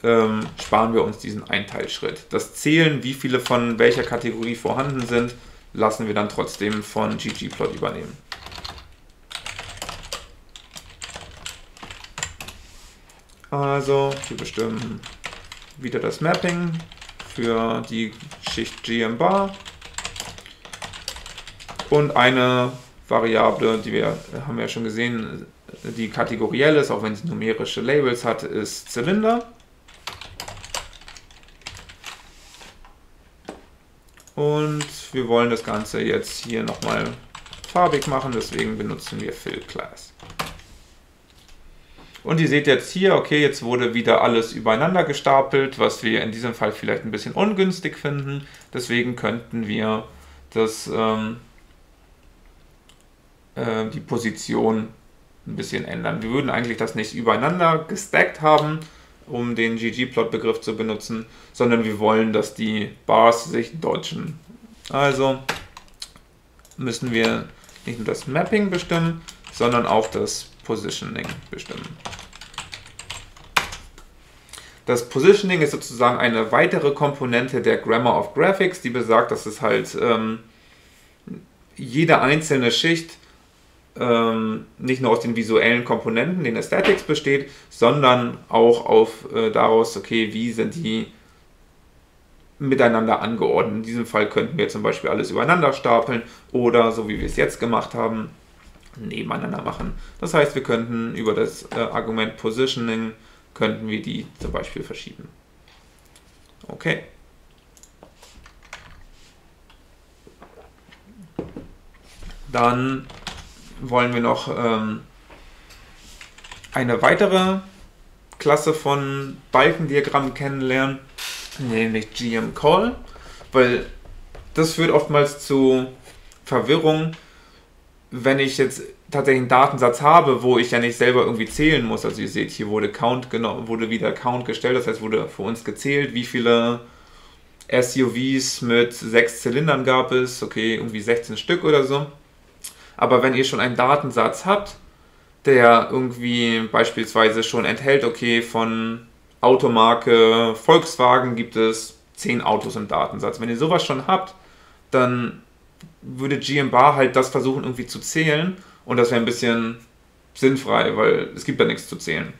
ähm, sparen wir uns diesen Einteilschritt. Das Zählen, wie viele von welcher Kategorie vorhanden sind, lassen wir dann trotzdem von ggplot übernehmen. Also, wir bestimmen wieder das Mapping für die Schicht gmbar und eine Variable, die wir haben wir ja schon gesehen, die kategoriell ist, auch wenn sie numerische Labels hat, ist Zylinder. Und wir wollen das Ganze jetzt hier nochmal farbig machen, deswegen benutzen wir Fill Class. Und ihr seht jetzt hier, okay, jetzt wurde wieder alles übereinander gestapelt, was wir in diesem Fall vielleicht ein bisschen ungünstig finden. Deswegen könnten wir das, ähm, äh, die Position ein bisschen ändern. Wir würden eigentlich das nicht übereinander gestackt haben, um den ggplot-Begriff zu benutzen, sondern wir wollen, dass die Bars sich deutschen. Also müssen wir nicht nur das Mapping bestimmen, sondern auch das Positioning bestimmen. Das Positioning ist sozusagen eine weitere Komponente der Grammar of Graphics, die besagt, dass es halt ähm, jede einzelne Schicht ähm, nicht nur aus den visuellen Komponenten, den Aesthetics besteht, sondern auch auf äh, daraus, okay, wie sind die miteinander angeordnet. In diesem Fall könnten wir zum Beispiel alles übereinander stapeln oder, so wie wir es jetzt gemacht haben, nebeneinander machen. Das heißt, wir könnten über das äh, Argument Positioning, könnten wir die zum Beispiel verschieben. Okay. Dann wollen wir noch ähm, eine weitere Klasse von Balkendiagrammen kennenlernen, nämlich GM Call, weil das führt oftmals zu Verwirrung, wenn ich jetzt tatsächlich einen Datensatz habe, wo ich ja nicht selber irgendwie zählen muss, also ihr seht, hier wurde Count genau, wurde wieder Count gestellt, das heißt wurde für uns gezählt, wie viele SUVs mit sechs Zylindern gab es, okay, irgendwie 16 Stück oder so. Aber wenn ihr schon einen Datensatz habt, der irgendwie beispielsweise schon enthält, okay, von Automarke Volkswagen gibt es 10 Autos im Datensatz. Wenn ihr sowas schon habt, dann würde GM Bar halt das versuchen irgendwie zu zählen und das wäre ein bisschen sinnfrei, weil es gibt da nichts zu zählen.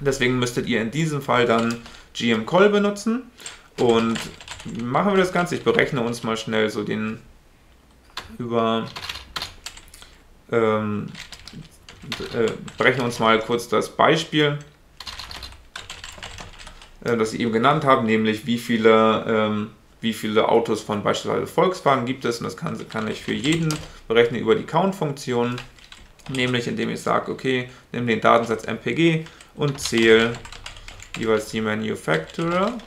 Deswegen müsstet ihr in diesem Fall dann GM Call benutzen und machen wir das Ganze. Ich berechne uns mal schnell so den über ähm, äh, berechne uns mal kurz das Beispiel, äh, das ich eben genannt habe, nämlich wie viele, ähm, wie viele Autos von beispielsweise Volkswagen gibt es. Und das kann, kann ich für jeden berechnen über die Count-Funktion, nämlich indem ich sage, okay, nimm den Datensatz MPG und zähle jeweils die Manufacturer,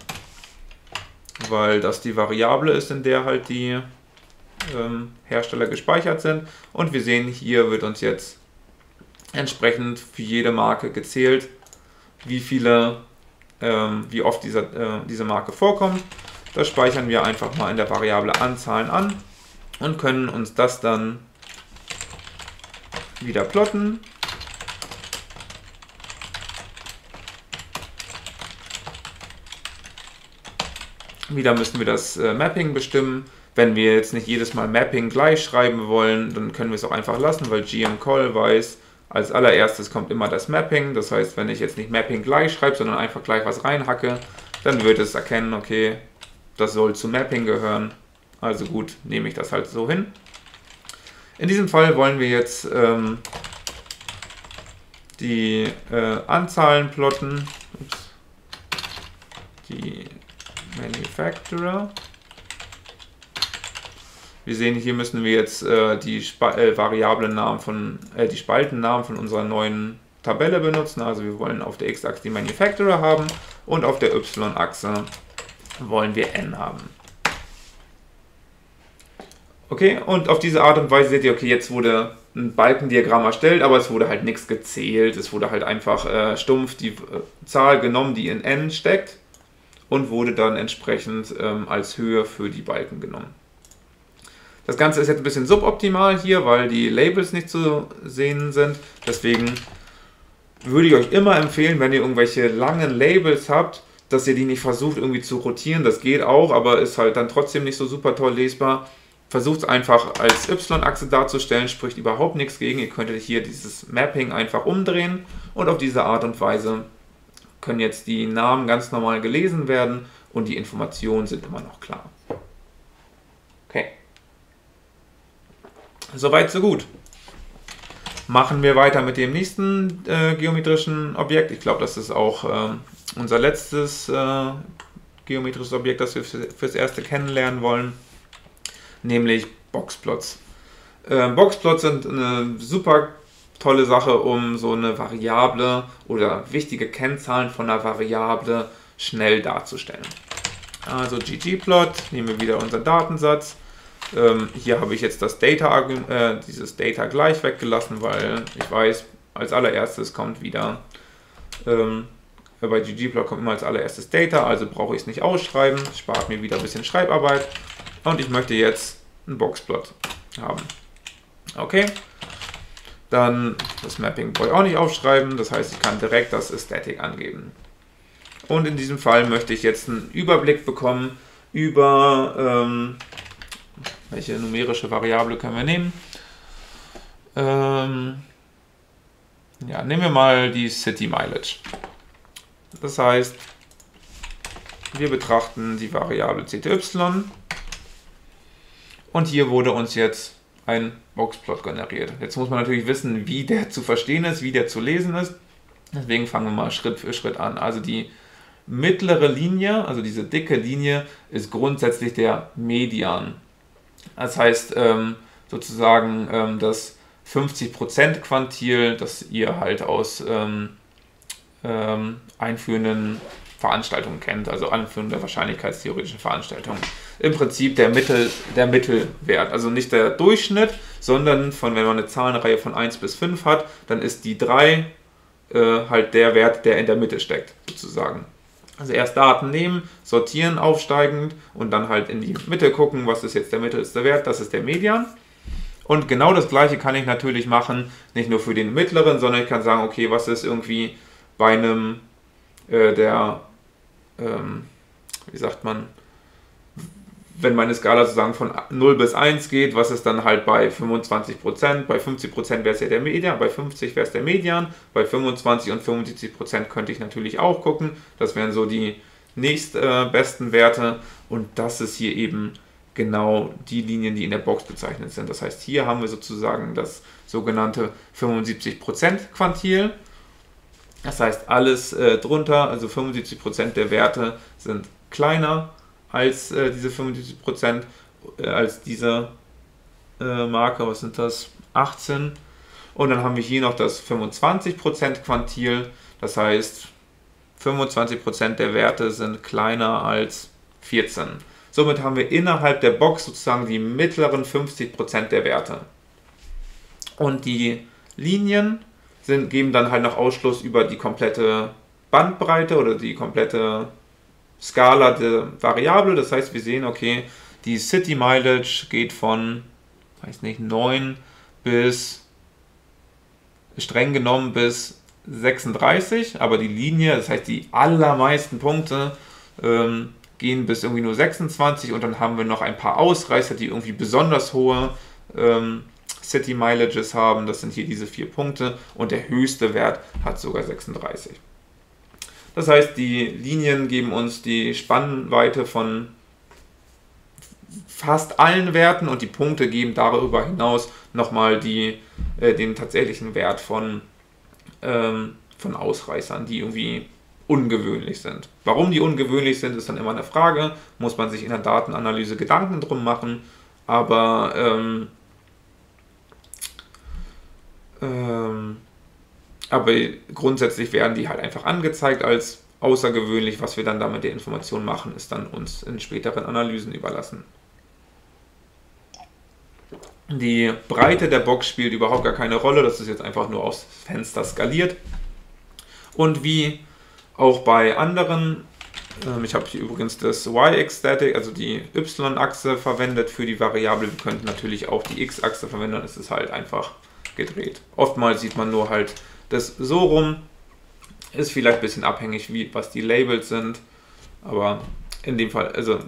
weil das die Variable ist, in der halt die ähm, Hersteller gespeichert sind. Und wir sehen, hier wird uns jetzt entsprechend für jede Marke gezählt, wie viele, ähm, wie oft diese, äh, diese Marke vorkommt. Das speichern wir einfach mal in der Variable Anzahlen an und können uns das dann wieder plotten. Wieder müssen wir das äh, Mapping bestimmen. Wenn wir jetzt nicht jedes Mal Mapping gleich schreiben wollen, dann können wir es auch einfach lassen, weil gmcall weiß, als allererstes kommt immer das Mapping. Das heißt, wenn ich jetzt nicht Mapping gleich schreibe, sondern einfach gleich was reinhacke, dann wird es erkennen, okay, das soll zu Mapping gehören. Also gut, nehme ich das halt so hin. In diesem Fall wollen wir jetzt ähm, die äh, Anzahlen plotten. Ups. Die Manufacturer. Wir sehen, hier müssen wir jetzt äh, die Sp äh, Variablennamen von, äh, die Spaltennamen von unserer neuen Tabelle benutzen. Also wir wollen auf der x-Achse die Manufacturer haben und auf der y-Achse wollen wir n haben. Okay, und auf diese Art und Weise seht ihr, okay, jetzt wurde ein Balkendiagramm erstellt, aber es wurde halt nichts gezählt. Es wurde halt einfach äh, stumpf die äh, Zahl genommen, die in n steckt und wurde dann entsprechend ähm, als Höhe für die Balken genommen. Das Ganze ist jetzt ein bisschen suboptimal hier, weil die Labels nicht zu sehen sind. Deswegen würde ich euch immer empfehlen, wenn ihr irgendwelche langen Labels habt, dass ihr die nicht versucht irgendwie zu rotieren. Das geht auch, aber ist halt dann trotzdem nicht so super toll lesbar. Versucht es einfach als Y-Achse darzustellen, spricht überhaupt nichts gegen. Ihr könntet hier dieses Mapping einfach umdrehen und auf diese Art und Weise können jetzt die Namen ganz normal gelesen werden und die Informationen sind immer noch klar. Okay. Soweit, so gut. Machen wir weiter mit dem nächsten äh, geometrischen Objekt. Ich glaube, das ist auch äh, unser letztes äh, geometrisches Objekt, das wir fürs erste kennenlernen wollen, nämlich Boxplots. Äh, Boxplots sind eine super tolle Sache, um so eine Variable oder wichtige Kennzahlen von einer Variable schnell darzustellen. Also ggplot, nehmen wir wieder unseren Datensatz ähm, hier habe ich jetzt das Data, äh, dieses Data gleich weggelassen, weil ich weiß, als allererstes kommt wieder, ähm, bei ggplot kommt immer als allererstes Data, also brauche ich es nicht ausschreiben, spart mir wieder ein bisschen Schreibarbeit und ich möchte jetzt einen Boxplot haben. Okay, dann das Mapping brauche ich auch nicht aufschreiben, das heißt, ich kann direkt das Aesthetic angeben. Und in diesem Fall möchte ich jetzt einen Überblick bekommen über ähm, welche numerische Variable können wir nehmen? Ähm, ja, nehmen wir mal die City Mileage. Das heißt, wir betrachten die Variable CTY und hier wurde uns jetzt ein Boxplot generiert. Jetzt muss man natürlich wissen, wie der zu verstehen ist, wie der zu lesen ist. Deswegen fangen wir mal Schritt für Schritt an. Also die mittlere Linie, also diese dicke Linie, ist grundsätzlich der Median. Das heißt ähm, sozusagen ähm, das 50% Quantil, das ihr halt aus ähm, ähm, einführenden Veranstaltungen kennt, also Anführung der wahrscheinlichkeitstheoretischen Veranstaltungen. Im Prinzip der, Mittel, der Mittelwert, also nicht der Durchschnitt, sondern von, wenn man eine Zahlenreihe von 1 bis 5 hat, dann ist die 3 äh, halt der Wert, der in der Mitte steckt, sozusagen. Also erst Daten nehmen, sortieren aufsteigend und dann halt in die Mitte gucken, was ist jetzt der mittelste Wert, das ist der Median. Und genau das gleiche kann ich natürlich machen, nicht nur für den mittleren, sondern ich kann sagen, okay, was ist irgendwie bei einem, äh, der, ähm, wie sagt man, wenn meine Skala sozusagen von 0 bis 1 geht, was ist dann halt bei 25%, bei 50% wäre es ja der Median, bei 50 wäre es der Median, bei 25 und 75% könnte ich natürlich auch gucken, das wären so die nächstbesten äh, Werte. Und das ist hier eben genau die Linien, die in der Box bezeichnet sind. Das heißt, hier haben wir sozusagen das sogenannte 75% Quantil. Das heißt, alles äh, drunter, also 75% der Werte sind kleiner als äh, diese 75 Prozent, äh, als diese äh, Marke, was sind das? 18. Und dann haben wir hier noch das 25 Prozent Quantil, das heißt 25 Prozent der Werte sind kleiner als 14. Somit haben wir innerhalb der Box sozusagen die mittleren 50 Prozent der Werte. Und die Linien sind, geben dann halt noch Ausschluss über die komplette Bandbreite oder die komplette Skala der Variable. Das heißt, wir sehen, okay, die City Mileage geht von, weiß nicht, 9 bis streng genommen bis 36, aber die Linie, das heißt die allermeisten Punkte ähm, gehen bis irgendwie nur 26 und dann haben wir noch ein paar Ausreißer, die irgendwie besonders hohe ähm, City Mileages haben. Das sind hier diese vier Punkte und der höchste Wert hat sogar 36. Das heißt, die Linien geben uns die Spannweite von fast allen Werten und die Punkte geben darüber hinaus nochmal die, äh, den tatsächlichen Wert von, ähm, von Ausreißern, die irgendwie ungewöhnlich sind. Warum die ungewöhnlich sind, ist dann immer eine Frage. Muss man sich in der Datenanalyse Gedanken drum machen. Aber ähm, ähm, aber grundsätzlich werden die halt einfach angezeigt als außergewöhnlich. Was wir dann da mit der Information machen, ist dann uns in späteren Analysen überlassen. Die Breite der Box spielt überhaupt gar keine Rolle. Das ist jetzt einfach nur aufs Fenster skaliert. Und wie auch bei anderen, ähm, ich habe hier übrigens das Y-X-Static, also die Y-Achse verwendet für die Variable. Wir könnten natürlich auch die X-Achse verwenden, es ist halt einfach gedreht. Oftmals sieht man nur halt das so rum ist vielleicht ein bisschen abhängig, wie, was die Labels sind. Aber in dem Fall, also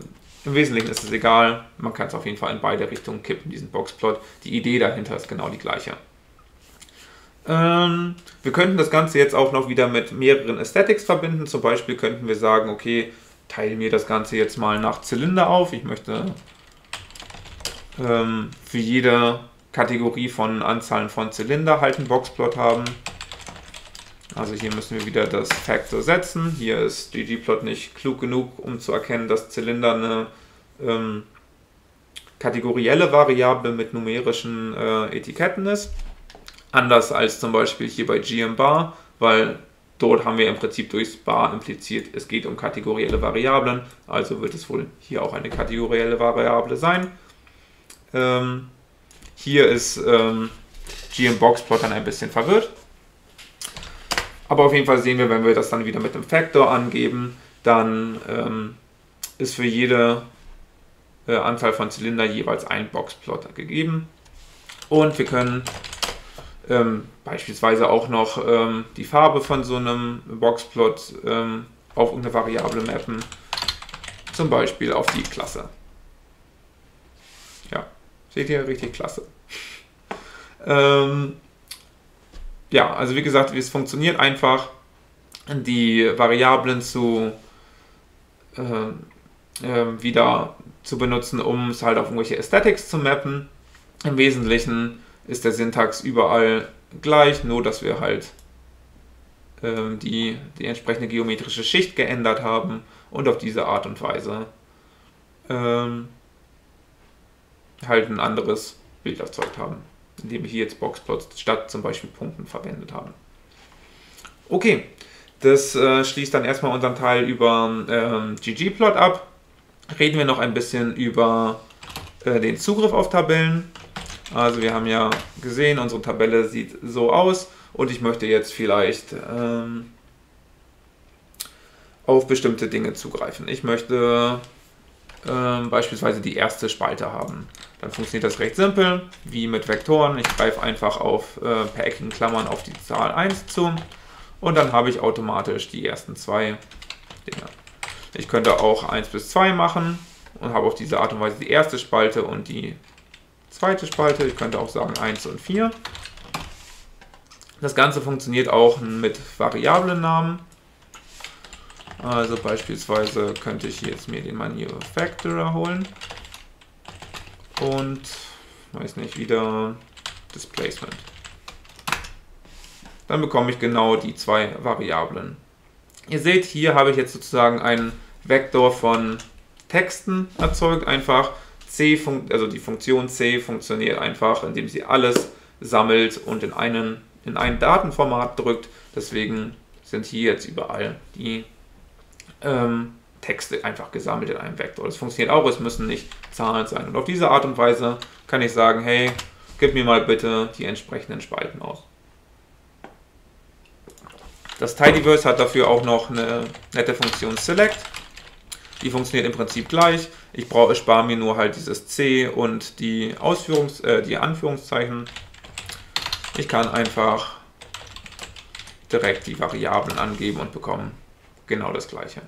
im Wesentlichen ist es egal. Man kann es auf jeden Fall in beide Richtungen kippen, diesen Boxplot. Die Idee dahinter ist genau die gleiche. Ähm, wir könnten das Ganze jetzt auch noch wieder mit mehreren Aesthetics verbinden. Zum Beispiel könnten wir sagen, okay, teile mir das Ganze jetzt mal nach Zylinder auf. Ich möchte ähm, für jede Kategorie von Anzahlen von Zylinder halt einen Boxplot haben. Also hier müssen wir wieder das Factor setzen. Hier ist ggplot nicht klug genug, um zu erkennen, dass Zylinder eine ähm, kategorielle Variable mit numerischen äh, Etiketten ist. Anders als zum Beispiel hier bei gmbar, weil dort haben wir im Prinzip durchs bar impliziert, es geht um kategorielle Variablen, also wird es wohl hier auch eine kategorielle Variable sein. Ähm, hier ist ähm, gmboxplot dann ein bisschen verwirrt, aber auf jeden Fall sehen wir, wenn wir das dann wieder mit dem Factor angeben, dann ähm, ist für jede äh, Anzahl von Zylinder jeweils ein Boxplot gegeben. Und wir können ähm, beispielsweise auch noch ähm, die Farbe von so einem Boxplot ähm, auf irgendeine Variable mappen. Zum Beispiel auf die Klasse. Ja, seht ihr, richtig klasse. ähm, ja, also wie gesagt, es funktioniert einfach, die Variablen zu äh, äh, wieder zu benutzen, um es halt auf irgendwelche Aesthetics zu mappen. Im Wesentlichen ist der Syntax überall gleich, nur dass wir halt äh, die, die entsprechende geometrische Schicht geändert haben und auf diese Art und Weise ähm, halt ein anderes Bild erzeugt haben indem wir hier jetzt Boxplots statt zum Beispiel Punkten verwendet haben. Okay, das äh, schließt dann erstmal unseren Teil über ähm, ggplot ab. Reden wir noch ein bisschen über äh, den Zugriff auf Tabellen. Also wir haben ja gesehen, unsere Tabelle sieht so aus und ich möchte jetzt vielleicht ähm, auf bestimmte Dinge zugreifen. Ich möchte ähm, beispielsweise die erste Spalte haben. Dann funktioniert das recht simpel, wie mit Vektoren. Ich greife einfach auf äh, per eckigen Klammern auf die Zahl 1 zu und dann habe ich automatisch die ersten zwei Dinge. Ich könnte auch 1 bis 2 machen und habe auf diese Art und Weise die erste Spalte und die zweite Spalte. Ich könnte auch sagen 1 und 4. Das Ganze funktioniert auch mit Variablennamen. Also beispielsweise könnte ich jetzt mir den Manufacturer holen und weiß nicht, wieder Displacement. Dann bekomme ich genau die zwei Variablen. Ihr seht, hier habe ich jetzt sozusagen einen Vektor von Texten erzeugt. Einfach C, also die Funktion C funktioniert einfach, indem sie alles sammelt und in, einen, in ein Datenformat drückt. Deswegen sind hier jetzt überall die ähm, Texte einfach gesammelt in einem Vektor. Das funktioniert auch, es müssen nicht Zahlen sein. Und auf diese Art und Weise kann ich sagen, hey, gib mir mal bitte die entsprechenden Spalten aus. Das Tidyverse hat dafür auch noch eine nette Funktion Select. Die funktioniert im Prinzip gleich. Ich brauche, spare mir nur halt dieses C und die, Ausführungs-, äh, die Anführungszeichen. Ich kann einfach direkt die Variablen angeben und bekomme genau das gleiche.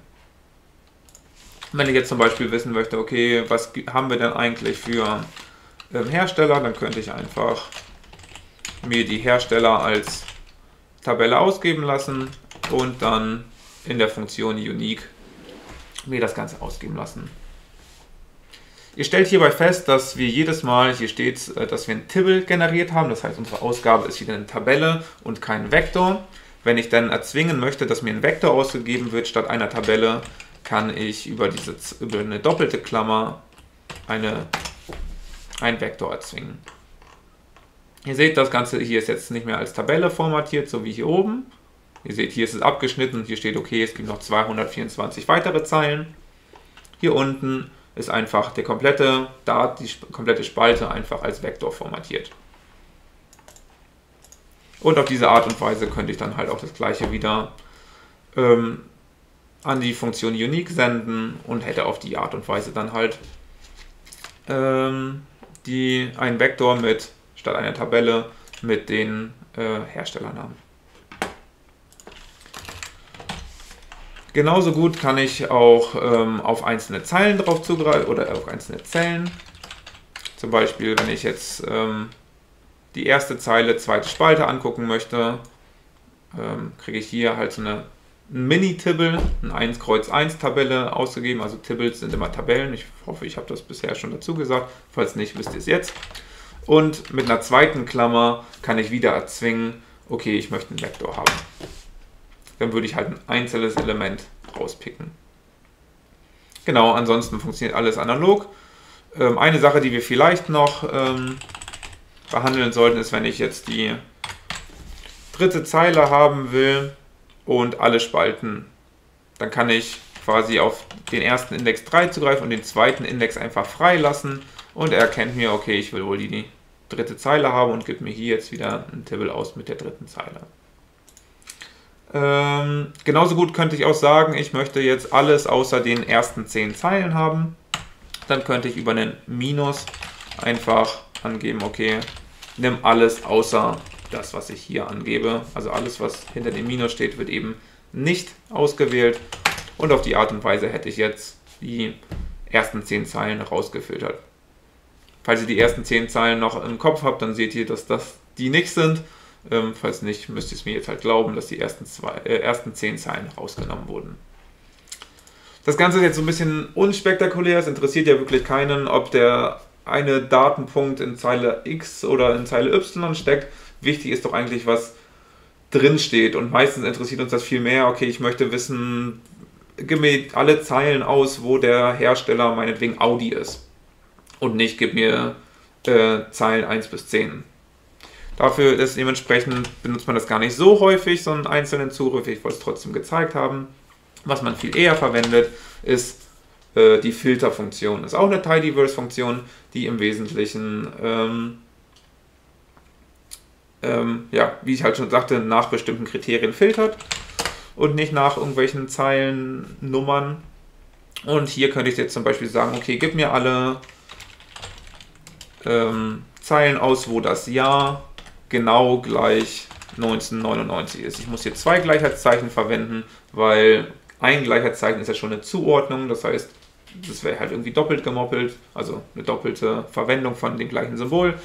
Wenn ich jetzt zum Beispiel wissen möchte, okay, was haben wir denn eigentlich für ähm, Hersteller, dann könnte ich einfach mir die Hersteller als Tabelle ausgeben lassen und dann in der Funktion Unique mir das Ganze ausgeben lassen. Ihr stellt hierbei fest, dass wir jedes Mal, hier steht, äh, dass wir ein Tibble generiert haben, das heißt unsere Ausgabe ist wieder eine Tabelle und kein Vektor. Wenn ich dann erzwingen möchte, dass mir ein Vektor ausgegeben wird statt einer Tabelle, kann ich über, diese, über eine doppelte Klammer eine, einen Vektor erzwingen. Ihr seht, das Ganze hier ist jetzt nicht mehr als Tabelle formatiert, so wie hier oben. Ihr seht, hier ist es abgeschnitten und hier steht, okay, es gibt noch 224 weitere Zeilen. Hier unten ist einfach der komplette Dat, die komplette Spalte einfach als Vektor formatiert. Und auf diese Art und Weise könnte ich dann halt auch das gleiche wieder ähm, an die Funktion Unique senden und hätte auf die Art und Weise dann halt ähm, die, einen Vektor mit, statt einer Tabelle, mit den äh, Herstellernamen. Genauso gut kann ich auch ähm, auf einzelne Zeilen drauf zugreifen oder auf einzelne Zellen. Zum Beispiel, wenn ich jetzt ähm, die erste Zeile, zweite Spalte angucken möchte, ähm, kriege ich hier halt so eine Mini-Tibble, eine 1 Kreuz 1 Tabelle ausgegeben. Also Tibbles sind immer Tabellen. Ich hoffe, ich habe das bisher schon dazu gesagt. Falls nicht, wisst ihr es jetzt. Und mit einer zweiten Klammer kann ich wieder erzwingen, okay, ich möchte einen Vektor haben. Dann würde ich halt ein einzelnes Element rauspicken. Genau, ansonsten funktioniert alles analog. Ähm, eine Sache, die wir vielleicht noch ähm, behandeln sollten, ist, wenn ich jetzt die dritte Zeile haben will, und alle Spalten. Dann kann ich quasi auf den ersten Index 3 zugreifen und den zweiten Index einfach freilassen und er erkennt mir, okay, ich will wohl die, dritte Zeile haben und gibt mir hier jetzt wieder ein Tibble aus mit der dritten Zeile. Ähm, genauso gut könnte ich auch sagen, ich möchte jetzt alles außer den ersten 10 Zeilen haben. Dann könnte ich über einen Minus einfach angeben, okay, nimm alles außer das, was ich hier angebe. Also alles, was hinter dem Minus steht, wird eben nicht ausgewählt. Und auf die Art und Weise hätte ich jetzt die ersten 10 Zeilen rausgefiltert. Falls ihr die ersten 10 Zeilen noch im Kopf habt, dann seht ihr, dass das die nicht sind. Ähm, falls nicht, müsst ihr es mir jetzt halt glauben, dass die ersten, zwei, äh, ersten 10 Zeilen rausgenommen wurden. Das Ganze ist jetzt so ein bisschen unspektakulär. Es interessiert ja wirklich keinen, ob der eine Datenpunkt in Zeile X oder in Zeile Y steckt, wichtig ist doch eigentlich, was drin steht. Und meistens interessiert uns das viel mehr. Okay, ich möchte wissen, gib mir alle Zeilen aus, wo der Hersteller meinetwegen Audi ist. Und nicht gib mir äh, Zeilen 1 bis 10. Dafür ist dementsprechend benutzt man das gar nicht so häufig, so einen einzelnen Zugriff. Ich wollte es trotzdem gezeigt haben. Was man viel eher verwendet, ist äh, die Filterfunktion. Ist auch eine Tidyverse-Funktion, die im Wesentlichen ähm, ähm, ja, wie ich halt schon sagte, nach bestimmten Kriterien filtert. und nicht nach irgendwelchen Zeilennummern. Und hier könnte ich jetzt zum Beispiel sagen, okay, gib mir alle ähm, Zeilen aus, wo das Jahr genau gleich 1999 ist. Ich muss hier zwei Gleichheitszeichen verwenden, weil ein Gleichheitszeichen ist ja schon eine Zuordnung, das heißt, das wäre halt irgendwie doppelt gemoppelt, also eine doppelte Verwendung von dem gleichen Symbol.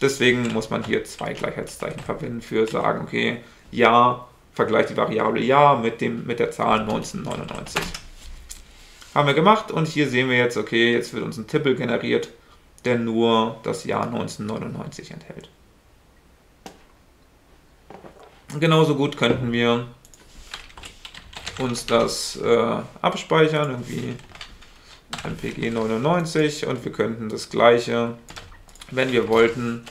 Deswegen muss man hier zwei Gleichheitszeichen verwenden für sagen, okay, ja, vergleicht die Variable ja mit, dem, mit der Zahl 1999. Haben wir gemacht und hier sehen wir jetzt, okay, jetzt wird uns ein Tippel generiert, der nur das Jahr 1999 enthält. Genauso gut könnten wir uns das äh, abspeichern, irgendwie MPG 99 und wir könnten das gleiche, wenn wir wollten,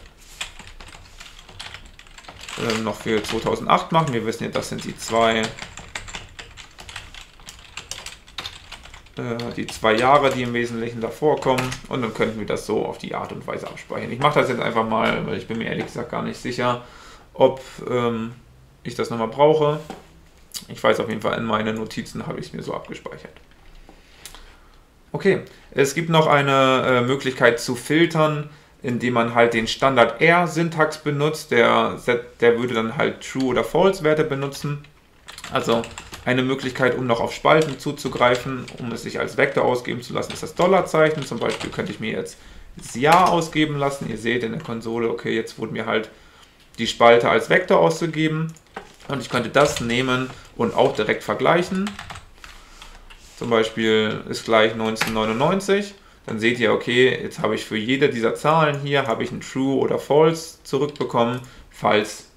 äh, noch für 2008 machen. Wir wissen ja, das sind die zwei äh, die zwei Jahre, die im Wesentlichen davor kommen und dann könnten wir das so auf die Art und Weise abspeichern. Ich mache das jetzt einfach mal, weil ich bin mir ehrlich gesagt gar nicht sicher, ob ähm, ich das nochmal brauche. Ich weiß auf jeden Fall, in meinen Notizen habe ich es mir so abgespeichert. Okay, es gibt noch eine äh, Möglichkeit zu filtern, indem man halt den Standard R-Syntax benutzt. Der, der würde dann halt True- oder False-Werte benutzen. Also eine Möglichkeit, um noch auf Spalten zuzugreifen, um es sich als Vektor ausgeben zu lassen, ist das Dollarzeichen. Zum Beispiel könnte ich mir jetzt das Jahr ausgeben lassen. Ihr seht in der Konsole, okay, jetzt wurde mir halt die Spalte als Vektor ausgegeben. Und ich könnte das nehmen und auch direkt vergleichen. Zum Beispiel ist gleich 1999. Dann seht ihr, okay, jetzt habe ich für jede dieser Zahlen hier, habe ich ein True oder False zurückbekommen, falls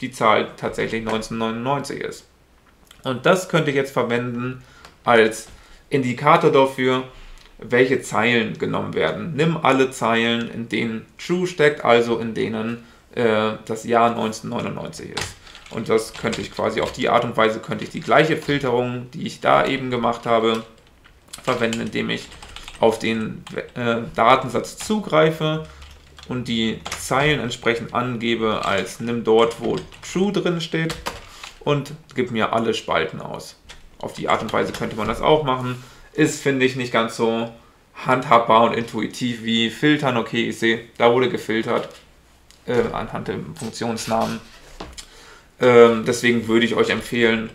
die Zahl tatsächlich 1999 ist. Und das könnte ich jetzt verwenden als Indikator dafür, welche Zeilen genommen werden. Nimm alle Zeilen, in denen True steckt, also in denen äh, das Jahr 1999 ist. Und das könnte ich quasi auf die Art und Weise könnte ich die gleiche Filterung, die ich da eben gemacht habe, verwenden, indem ich auf den äh, Datensatz zugreife und die Zeilen entsprechend angebe als nimm dort, wo true drin steht und gib mir alle Spalten aus. Auf die Art und Weise könnte man das auch machen. Ist, finde ich, nicht ganz so handhabbar und intuitiv wie filtern. Okay, ich sehe, da wurde gefiltert äh, anhand dem Funktionsnamen. Ähm, deswegen würde ich euch empfehlen,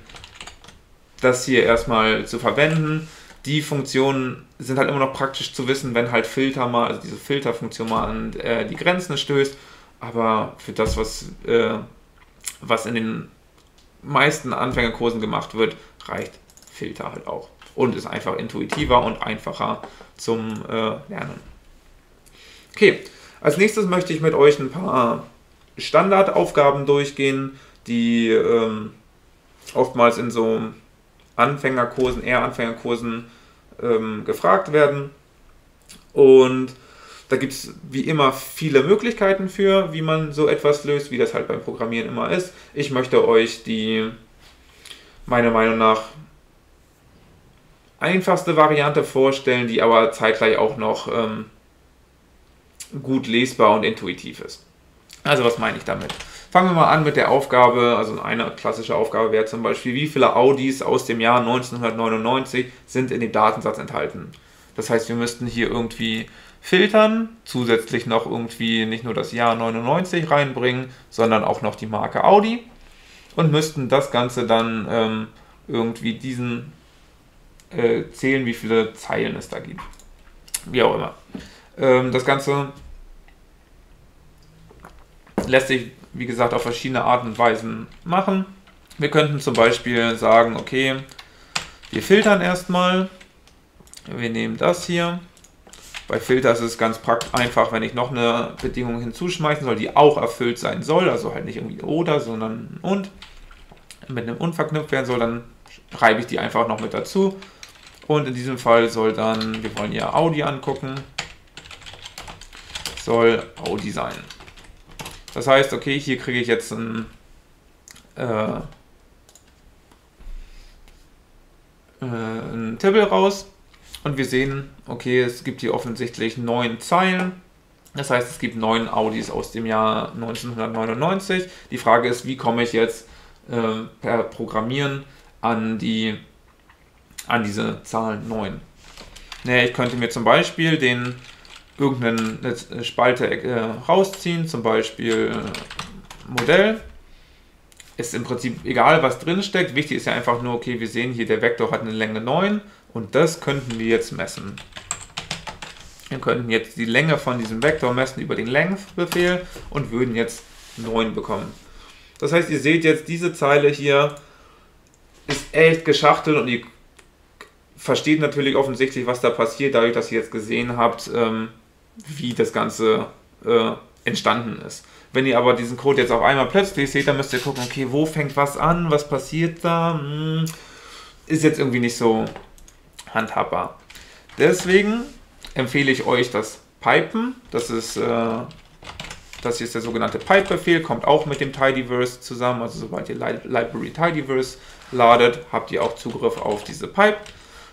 das hier erstmal zu verwenden. Die Funktionen sind halt immer noch praktisch zu wissen, wenn halt Filter mal, also diese Filterfunktion mal an äh, die Grenzen stößt. Aber für das, was, äh, was in den meisten Anfängerkursen gemacht wird, reicht Filter halt auch. Und ist einfach intuitiver und einfacher zum äh, Lernen. Okay, als nächstes möchte ich mit euch ein paar Standardaufgaben durchgehen, die ähm, oftmals in so Anfängerkursen, eher Anfängerkursen ähm, gefragt werden. Und da gibt es wie immer viele Möglichkeiten für, wie man so etwas löst, wie das halt beim Programmieren immer ist. Ich möchte euch die, meiner Meinung nach, einfachste Variante vorstellen, die aber zeitgleich auch noch ähm, gut lesbar und intuitiv ist. Also was meine ich damit? Fangen wir mal an mit der Aufgabe, also eine klassische Aufgabe wäre zum Beispiel, wie viele Audis aus dem Jahr 1999 sind in dem Datensatz enthalten. Das heißt, wir müssten hier irgendwie filtern, zusätzlich noch irgendwie nicht nur das Jahr 99 reinbringen, sondern auch noch die Marke Audi und müssten das Ganze dann ähm, irgendwie diesen äh, zählen, wie viele Zeilen es da gibt. Wie auch immer. Ähm, das Ganze lässt sich wie gesagt, auf verschiedene Arten und Weisen machen. Wir könnten zum Beispiel sagen, okay, wir filtern erstmal. Wir nehmen das hier. Bei Filter ist es ganz einfach, wenn ich noch eine Bedingung hinzuschmeißen soll, die auch erfüllt sein soll, also halt nicht irgendwie oder, sondern und. Mit einem und verknüpft werden soll, dann schreibe ich die einfach noch mit dazu. Und in diesem Fall soll dann, wir wollen ja Audi angucken, soll Audi sein. Das heißt, okay, hier kriege ich jetzt ein, äh, äh, ein Table raus und wir sehen, okay, es gibt hier offensichtlich neun Zeilen. Das heißt, es gibt neun Audis aus dem Jahr 1999. Die Frage ist, wie komme ich jetzt äh, per Programmieren an, die, an diese Zahl 9. Naja, ich könnte mir zum Beispiel den irgendeine Spalte äh, rausziehen, zum Beispiel äh, Modell. Ist im Prinzip egal, was drin steckt. Wichtig ist ja einfach nur, okay, wir sehen hier, der Vektor hat eine Länge 9 und das könnten wir jetzt messen. Wir könnten jetzt die Länge von diesem Vektor messen über den Length-Befehl und würden jetzt 9 bekommen. Das heißt, ihr seht jetzt, diese Zeile hier ist echt geschachtelt und ihr versteht natürlich offensichtlich, was da passiert, dadurch, dass ihr jetzt gesehen habt, ähm, wie das Ganze äh, entstanden ist. Wenn ihr aber diesen Code jetzt auf einmal plötzlich seht, dann müsst ihr gucken, okay, wo fängt was an, was passiert da? Hm, ist jetzt irgendwie nicht so handhabbar. Deswegen empfehle ich euch das Pipen. Das ist, äh, das hier ist der sogenannte Pipe-Befehl, kommt auch mit dem Tidyverse zusammen. Also sobald ihr Li Library Tidyverse ladet, habt ihr auch Zugriff auf diese Pipe.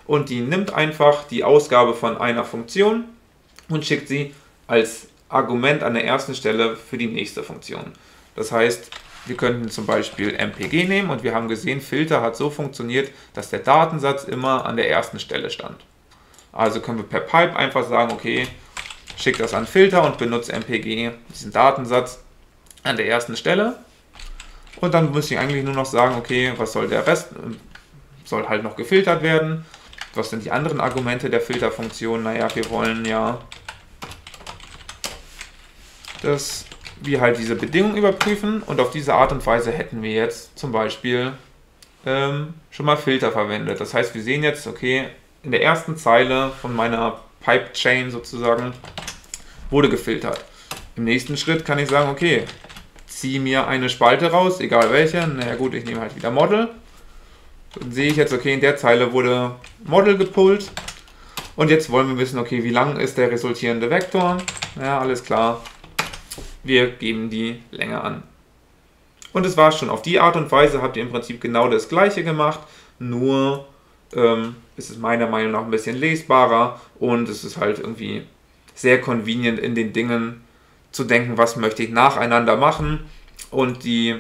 Und die nimmt einfach die Ausgabe von einer Funktion und schickt sie als Argument an der ersten Stelle für die nächste Funktion. Das heißt, wir könnten zum Beispiel MPG nehmen und wir haben gesehen, Filter hat so funktioniert, dass der Datensatz immer an der ersten Stelle stand. Also können wir per Pipe einfach sagen, okay, schick das an Filter und benutze MPG, diesen Datensatz an der ersten Stelle. Und dann müsste ich eigentlich nur noch sagen, okay, was soll der Rest, soll halt noch gefiltert werden. Was sind die anderen Argumente der Filterfunktion? Naja, wir wollen ja, dass wir halt diese Bedingung überprüfen und auf diese Art und Weise hätten wir jetzt zum Beispiel ähm, schon mal Filter verwendet. Das heißt, wir sehen jetzt, okay, in der ersten Zeile von meiner Pipe Chain sozusagen wurde gefiltert. Im nächsten Schritt kann ich sagen, okay, ziehe mir eine Spalte raus, egal welche. Naja gut, ich nehme halt wieder Model. Dann sehe ich jetzt, okay, in der Zeile wurde Model gepullt. Und jetzt wollen wir wissen, okay, wie lang ist der resultierende Vektor? Ja, alles klar. Wir geben die Länge an. Und es war schon. Auf die Art und Weise habt ihr im Prinzip genau das gleiche gemacht, nur ähm, ist es meiner Meinung nach ein bisschen lesbarer und es ist halt irgendwie sehr convenient in den Dingen zu denken, was möchte ich nacheinander machen und die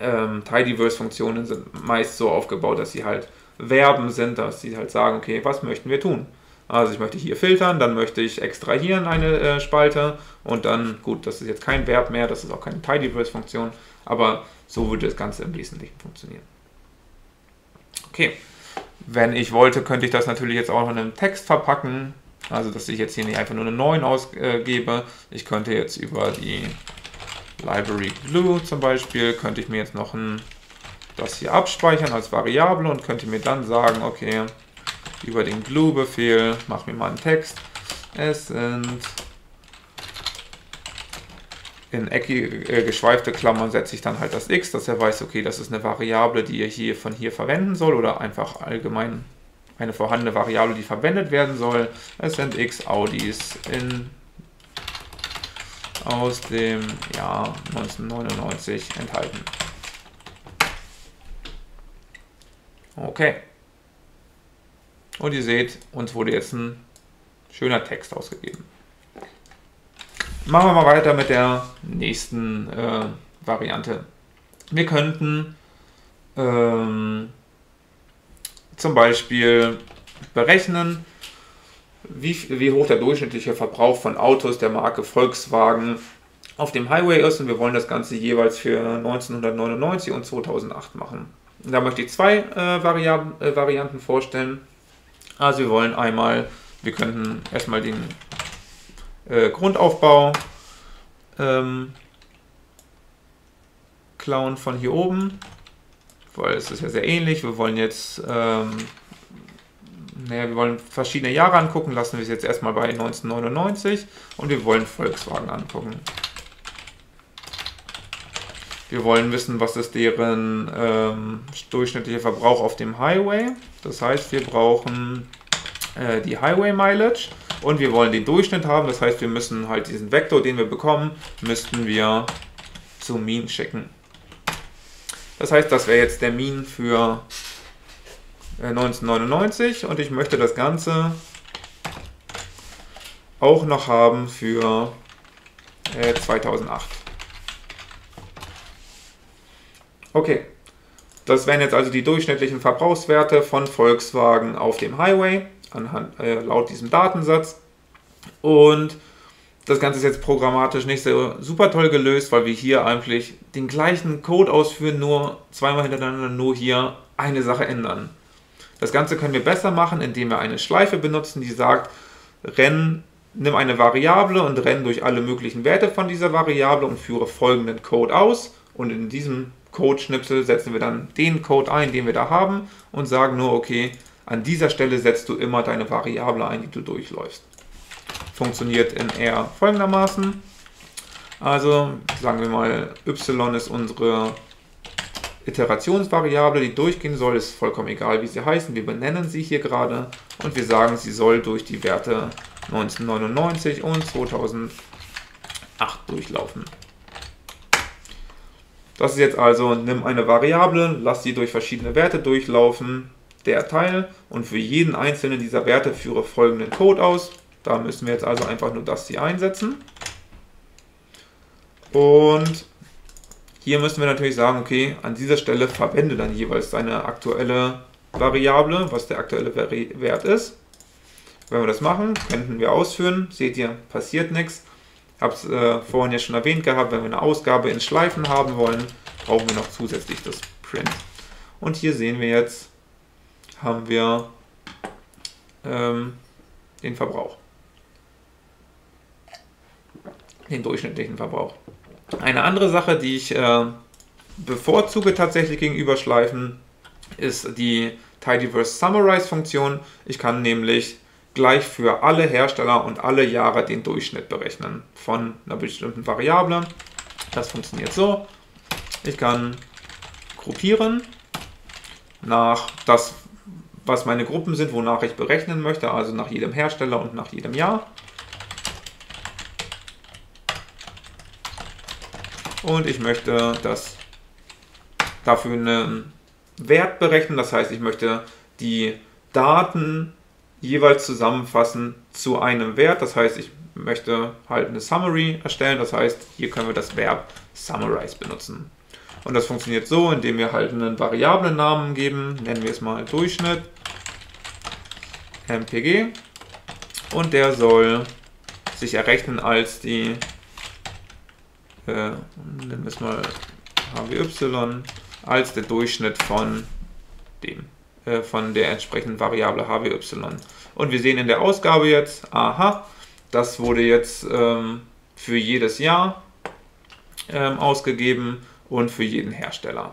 ähm, Tidyverse-Funktionen sind meist so aufgebaut, dass sie halt Verben sind, dass sie halt sagen, okay, was möchten wir tun? Also ich möchte hier filtern, dann möchte ich extrahieren eine äh, Spalte und dann, gut, das ist jetzt kein Verb mehr, das ist auch keine Tidyverse-Funktion, aber so würde das Ganze im Wesentlichen funktionieren. Okay, wenn ich wollte, könnte ich das natürlich jetzt auch noch in einem Text verpacken. Also, dass ich jetzt hier nicht einfach nur eine 9 ausgebe. Ich könnte jetzt über die Library Glue zum Beispiel, könnte ich mir jetzt noch ein, das hier abspeichern als Variable und könnte mir dann sagen, okay, über den Glue-Befehl, mach mir mal einen Text. Es sind in eckige, äh, geschweifte Klammern setze ich dann halt das x, dass er weiß, okay, das ist eine Variable, die er hier von hier verwenden soll oder einfach allgemein eine vorhandene Variable, die verwendet werden soll. Es sind x Audis in aus dem Jahr 1999 enthalten. Okay. Und ihr seht, uns wurde jetzt ein schöner Text ausgegeben. Machen wir mal weiter mit der nächsten äh, Variante. Wir könnten ähm, zum Beispiel berechnen, wie, wie hoch der durchschnittliche Verbrauch von Autos der Marke Volkswagen auf dem Highway ist und wir wollen das Ganze jeweils für 1999 und 2008 machen. Da möchte ich zwei äh, Variab äh, Varianten vorstellen. Also wir wollen einmal, wir könnten erstmal den äh, Grundaufbau ähm, klauen von hier oben, weil es ist ja sehr ähnlich. Wir wollen jetzt, ähm, naja, wir wollen verschiedene Jahre angucken, lassen wir es jetzt erstmal bei 1999 und wir wollen Volkswagen angucken. Wir wollen wissen, was ist deren ähm, durchschnittlicher Verbrauch auf dem Highway. Das heißt, wir brauchen äh, die Highway Mileage und wir wollen den Durchschnitt haben. Das heißt, wir müssen halt diesen Vektor, den wir bekommen, müssten wir zu Mean schicken. Das heißt, das wäre jetzt der Mean für 1999 äh, und ich möchte das Ganze auch noch haben für 2008. Äh, okay, Das wären jetzt also die durchschnittlichen Verbrauchswerte von Volkswagen auf dem Highway anhand, äh, laut diesem Datensatz. Und das Ganze ist jetzt programmatisch nicht so super toll gelöst, weil wir hier eigentlich den gleichen Code ausführen, nur zweimal hintereinander, nur hier eine Sache ändern. Das Ganze können wir besser machen, indem wir eine Schleife benutzen, die sagt, renn, nimm eine Variable und renn durch alle möglichen Werte von dieser Variable und führe folgenden Code aus. Und in diesem Code-Schnipsel setzen wir dann den Code ein, den wir da haben und sagen nur, okay, an dieser Stelle setzt du immer deine Variable ein, die du durchläufst. Funktioniert in R folgendermaßen. Also sagen wir mal, y ist unsere Iterationsvariable, die durchgehen soll, ist vollkommen egal, wie sie heißen. Wir benennen sie hier gerade und wir sagen, sie soll durch die Werte 1999 und 2008 durchlaufen. Das ist jetzt also, nimm eine Variable, lass sie durch verschiedene Werte durchlaufen, der Teil und für jeden einzelnen dieser Werte führe folgenden Code aus. Da müssen wir jetzt also einfach nur das hier einsetzen. Und hier müssen wir natürlich sagen, okay, an dieser Stelle verwende dann jeweils deine aktuelle Variable, was der aktuelle Wert ist. Wenn wir das machen, könnten wir ausführen. Seht ihr, passiert nichts. Ich habe es äh, vorhin ja schon erwähnt gehabt, wenn wir eine Ausgabe in Schleifen haben wollen, brauchen wir noch zusätzlich das Print. Und hier sehen wir jetzt, haben wir ähm, den Verbrauch. Den durchschnittlichen Verbrauch. Eine andere Sache, die ich äh, bevorzuge tatsächlich gegenüber Schleifen, ist die Tidyverse Summarize Funktion. Ich kann nämlich gleich für alle Hersteller und alle Jahre den Durchschnitt berechnen von einer bestimmten Variable. Das funktioniert so. Ich kann gruppieren nach das, was meine Gruppen sind, wonach ich berechnen möchte, also nach jedem Hersteller und nach jedem Jahr. Und ich möchte das dafür einen Wert berechnen, das heißt, ich möchte die Daten jeweils zusammenfassen zu einem Wert. Das heißt, ich möchte halt eine Summary erstellen. Das heißt, hier können wir das Verb summarize benutzen. Und das funktioniert so, indem wir halt einen Variablennamen geben. Nennen wir es mal Durchschnitt mpg. Und der soll sich errechnen als die, äh, nennen wir es mal hwy, als der Durchschnitt von dem. Äh, von der entsprechenden Variable hwy. Und wir sehen in der Ausgabe jetzt, aha, das wurde jetzt ähm, für jedes Jahr ähm, ausgegeben und für jeden Hersteller.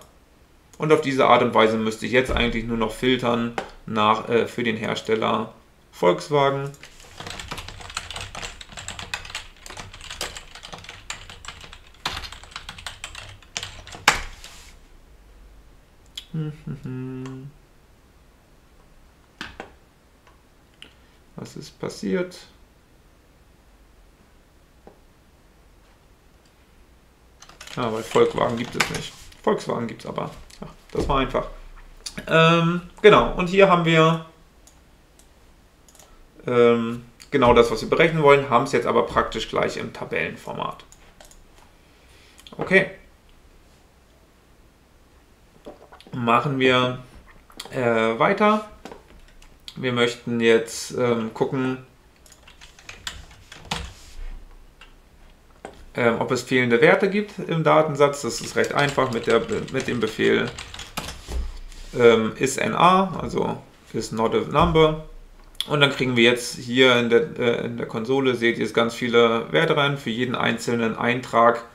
Und auf diese Art und Weise müsste ich jetzt eigentlich nur noch filtern nach, äh, für den Hersteller Volkswagen. Was ist passiert? Ja, weil Volkswagen gibt es nicht. Volkswagen gibt es aber. Ja, das war einfach. Ähm, genau, und hier haben wir ähm, genau das, was wir berechnen wollen, haben es jetzt aber praktisch gleich im Tabellenformat. Okay. Machen wir äh, weiter. Wir möchten jetzt ähm, gucken, ähm, ob es fehlende Werte gibt im Datensatz. Das ist recht einfach mit, der, mit dem Befehl ähm, isNA, also is not a number. Und dann kriegen wir jetzt hier in der, äh, in der Konsole, seht ihr, ganz viele Werte rein. Für jeden einzelnen Eintrag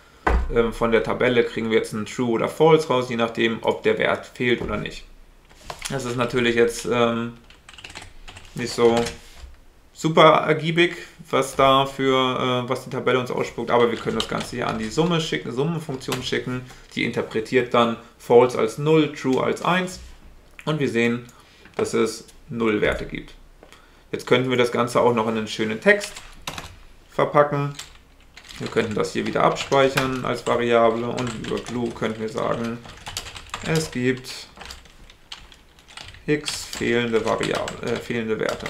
ähm, von der Tabelle kriegen wir jetzt einen True oder False raus, je nachdem, ob der Wert fehlt oder nicht. Das ist natürlich jetzt ähm, nicht so super ergiebig, was da für, äh, was die Tabelle uns ausspuckt, aber wir können das Ganze hier an die Summe schicken, Summenfunktion schicken, die interpretiert dann false als 0, true als 1 und wir sehen, dass es 0 Werte gibt. Jetzt könnten wir das Ganze auch noch in einen schönen Text verpacken. Wir könnten das hier wieder abspeichern als Variable und über glue könnten wir sagen, es gibt x fehlende, Variable, äh, fehlende Werte.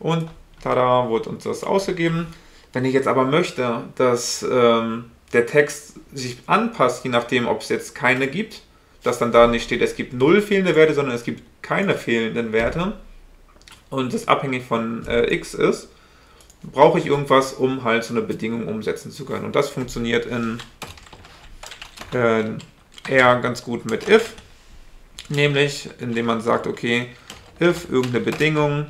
Und tada, wurde uns das ausgegeben. Wenn ich jetzt aber möchte, dass ähm, der Text sich anpasst, je nachdem, ob es jetzt keine gibt, dass dann da nicht steht, es gibt null fehlende Werte, sondern es gibt keine fehlenden Werte und das abhängig von äh, x ist, brauche ich irgendwas, um halt so eine Bedingung umsetzen zu können. Und das funktioniert in äh, R ganz gut mit if, nämlich indem man sagt, okay, if irgendeine Bedingung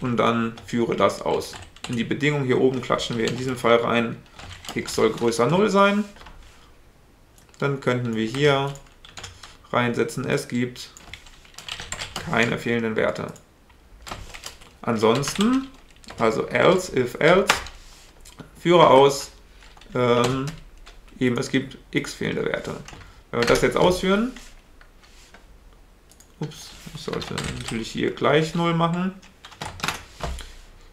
und dann führe das aus. In die Bedingung hier oben klatschen wir in diesem Fall rein, x soll größer 0 sein. Dann könnten wir hier reinsetzen, es gibt keine fehlenden Werte. Ansonsten, also else, if else, führe aus, ähm, eben es gibt x fehlende Werte. Wenn wir das jetzt ausführen, ups, ich sollte natürlich hier gleich 0 machen,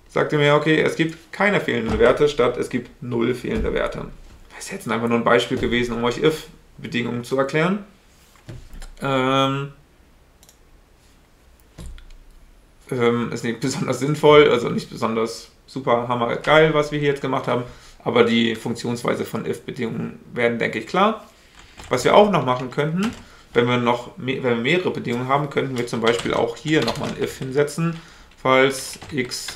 sagt er mir, okay, es gibt keine fehlenden Werte, statt es gibt 0 fehlende Werte. Das ist jetzt einfach nur ein Beispiel gewesen, um euch if-Bedingungen zu erklären. Ähm, ähm, ist nicht besonders sinnvoll, also nicht besonders super hammer geil, was wir hier jetzt gemacht haben, aber die Funktionsweise von if-Bedingungen werden, denke ich, klar. Was wir auch noch machen könnten, wenn wir noch wenn wir mehrere Bedingungen haben, könnten wir zum Beispiel auch hier nochmal ein if hinsetzen, falls x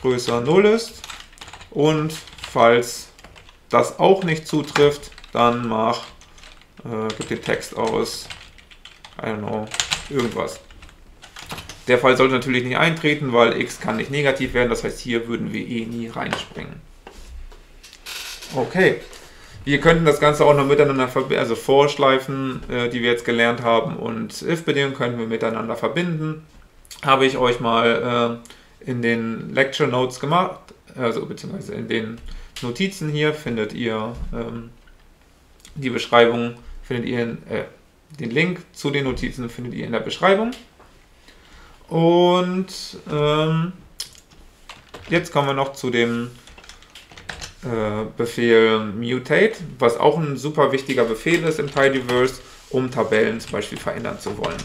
größer 0 ist und falls das auch nicht zutrifft, dann mach, äh, gib den Text aus, I don't know, irgendwas. Der Fall sollte natürlich nicht eintreten, weil x kann nicht negativ werden, das heißt hier würden wir eh nie reinspringen. Okay, wir könnten das Ganze auch noch miteinander verbinden, also Vorschleifen, äh, die wir jetzt gelernt haben und if-Bedingungen könnten wir miteinander verbinden. Habe ich euch mal äh, in den Lecture Notes gemacht, also beziehungsweise in den Notizen hier findet ihr ähm, die Beschreibung, findet ihr in, äh, den Link zu den Notizen findet ihr in der Beschreibung. Und ähm, jetzt kommen wir noch zu dem äh, Befehl mutate, was auch ein super wichtiger Befehl ist im Tidyverse, um Tabellen zum Beispiel verändern zu wollen.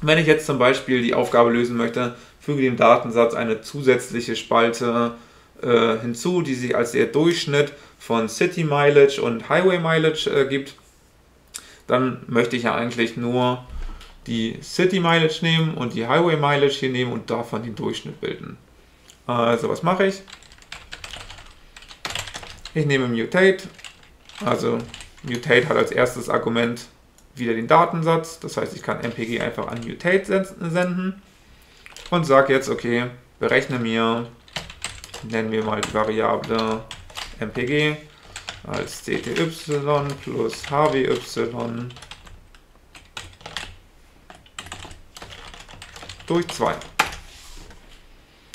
Wenn ich jetzt zum Beispiel die Aufgabe lösen möchte, füge dem Datensatz eine zusätzliche Spalte äh, hinzu, die sich als der Durchschnitt von City Mileage und Highway Mileage äh, gibt, dann möchte ich ja eigentlich nur die City Mileage nehmen und die Highway Mileage hier nehmen und davon den Durchschnitt bilden. Also was mache ich? Ich nehme Mutate, also Mutate hat als erstes Argument wieder den Datensatz, das heißt ich kann MPG einfach an Mutate senden und sage jetzt, okay, berechne mir, nennen wir mal die Variable MPG als CTY plus HWY durch 2.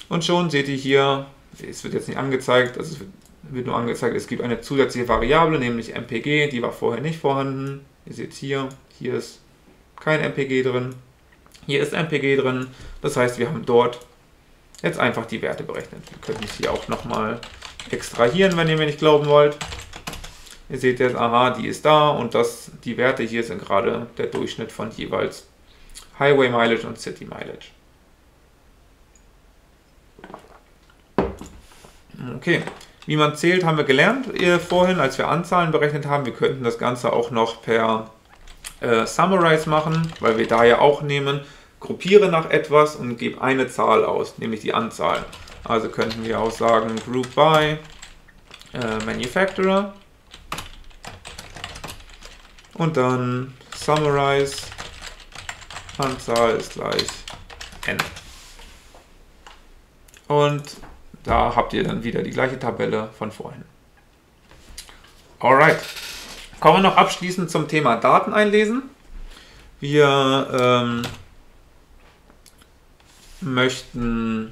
Und schon seht ihr hier, es wird jetzt nicht angezeigt, also es wird nur angezeigt, es gibt eine zusätzliche Variable, nämlich MPG, die war vorher nicht vorhanden. Ihr seht hier, hier ist kein MPG drin, hier ist MPG drin, das heißt, wir haben dort jetzt einfach die Werte berechnet. Wir können es hier auch nochmal extrahieren, wenn ihr mir nicht glauben wollt. Ihr seht jetzt, aha, die ist da und das, die Werte hier sind gerade der Durchschnitt von jeweils Highway Mileage und City Mileage. Okay, wie man zählt, haben wir gelernt vorhin, als wir Anzahlen berechnet haben. Wir könnten das Ganze auch noch per äh, Summarize machen, weil wir da ja auch nehmen, gruppiere nach etwas und gebe eine Zahl aus, nämlich die Anzahl. Also könnten wir auch sagen Group by äh, Manufacturer und dann Summarize Anzahl ist gleich n. Und da habt ihr dann wieder die gleiche Tabelle von vorhin. Alright. Kommen wir noch abschließend zum Thema Daten einlesen. Wir ähm, möchten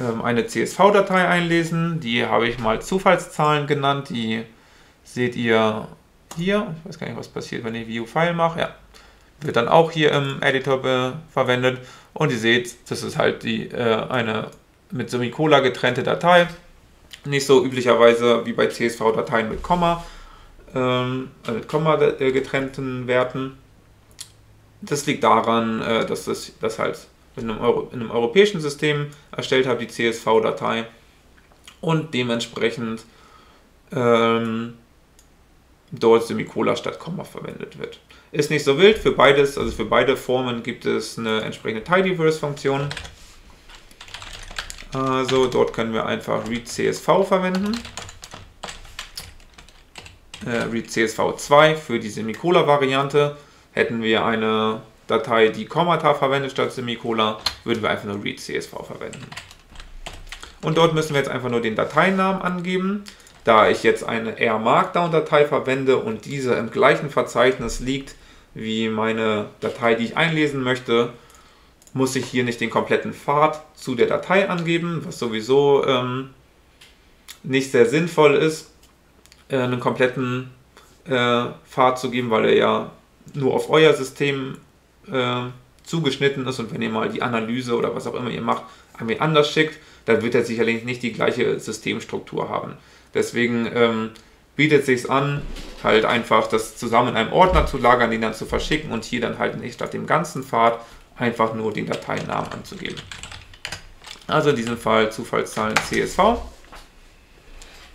ähm, eine CSV-Datei einlesen. Die habe ich mal Zufallszahlen genannt. Die seht ihr hier. Ich weiß gar nicht, was passiert, wenn ich View-File mache. Ja, wird dann auch hier im Editor verwendet. Und ihr seht, das ist halt die, äh, eine mit Semicola getrennte Datei. Nicht so üblicherweise wie bei CSV-Dateien mit Komma, ähm, also mit Komma äh, getrennten Werten. Das liegt daran, äh, dass das, das halt in einem, Euro, in einem europäischen System erstellt habe, die CSV-Datei. Und dementsprechend ähm, dort Semikola statt Komma verwendet wird. Ist nicht so wild, für beides, also für beide Formen gibt es eine entsprechende Tidyverse-Funktion. Also dort können wir einfach read CSV verwenden. Äh, read CSV2 für die Semikola-Variante. Hätten wir eine Datei, die Kommata verwendet statt Semikola, würden wir einfach nur read CSV verwenden. Und dort müssen wir jetzt einfach nur den Dateinamen angeben. Da ich jetzt eine R Markdown Datei verwende und diese im gleichen Verzeichnis liegt wie meine Datei, die ich einlesen möchte, muss ich hier nicht den kompletten Pfad zu der Datei angeben, was sowieso ähm, nicht sehr sinnvoll ist, äh, einen kompletten äh, Pfad zu geben, weil er ja nur auf euer System äh, zugeschnitten ist und wenn ihr mal die Analyse oder was auch immer ihr macht, irgendwie anders schickt, dann wird er sicherlich nicht die gleiche Systemstruktur haben. Deswegen ähm, bietet sich an, halt einfach das zusammen in einem Ordner zu lagern, den dann zu verschicken und hier dann halt nicht statt dem ganzen Pfad einfach nur den Dateinamen anzugeben. Also in diesem Fall Zufallszahlen CSV.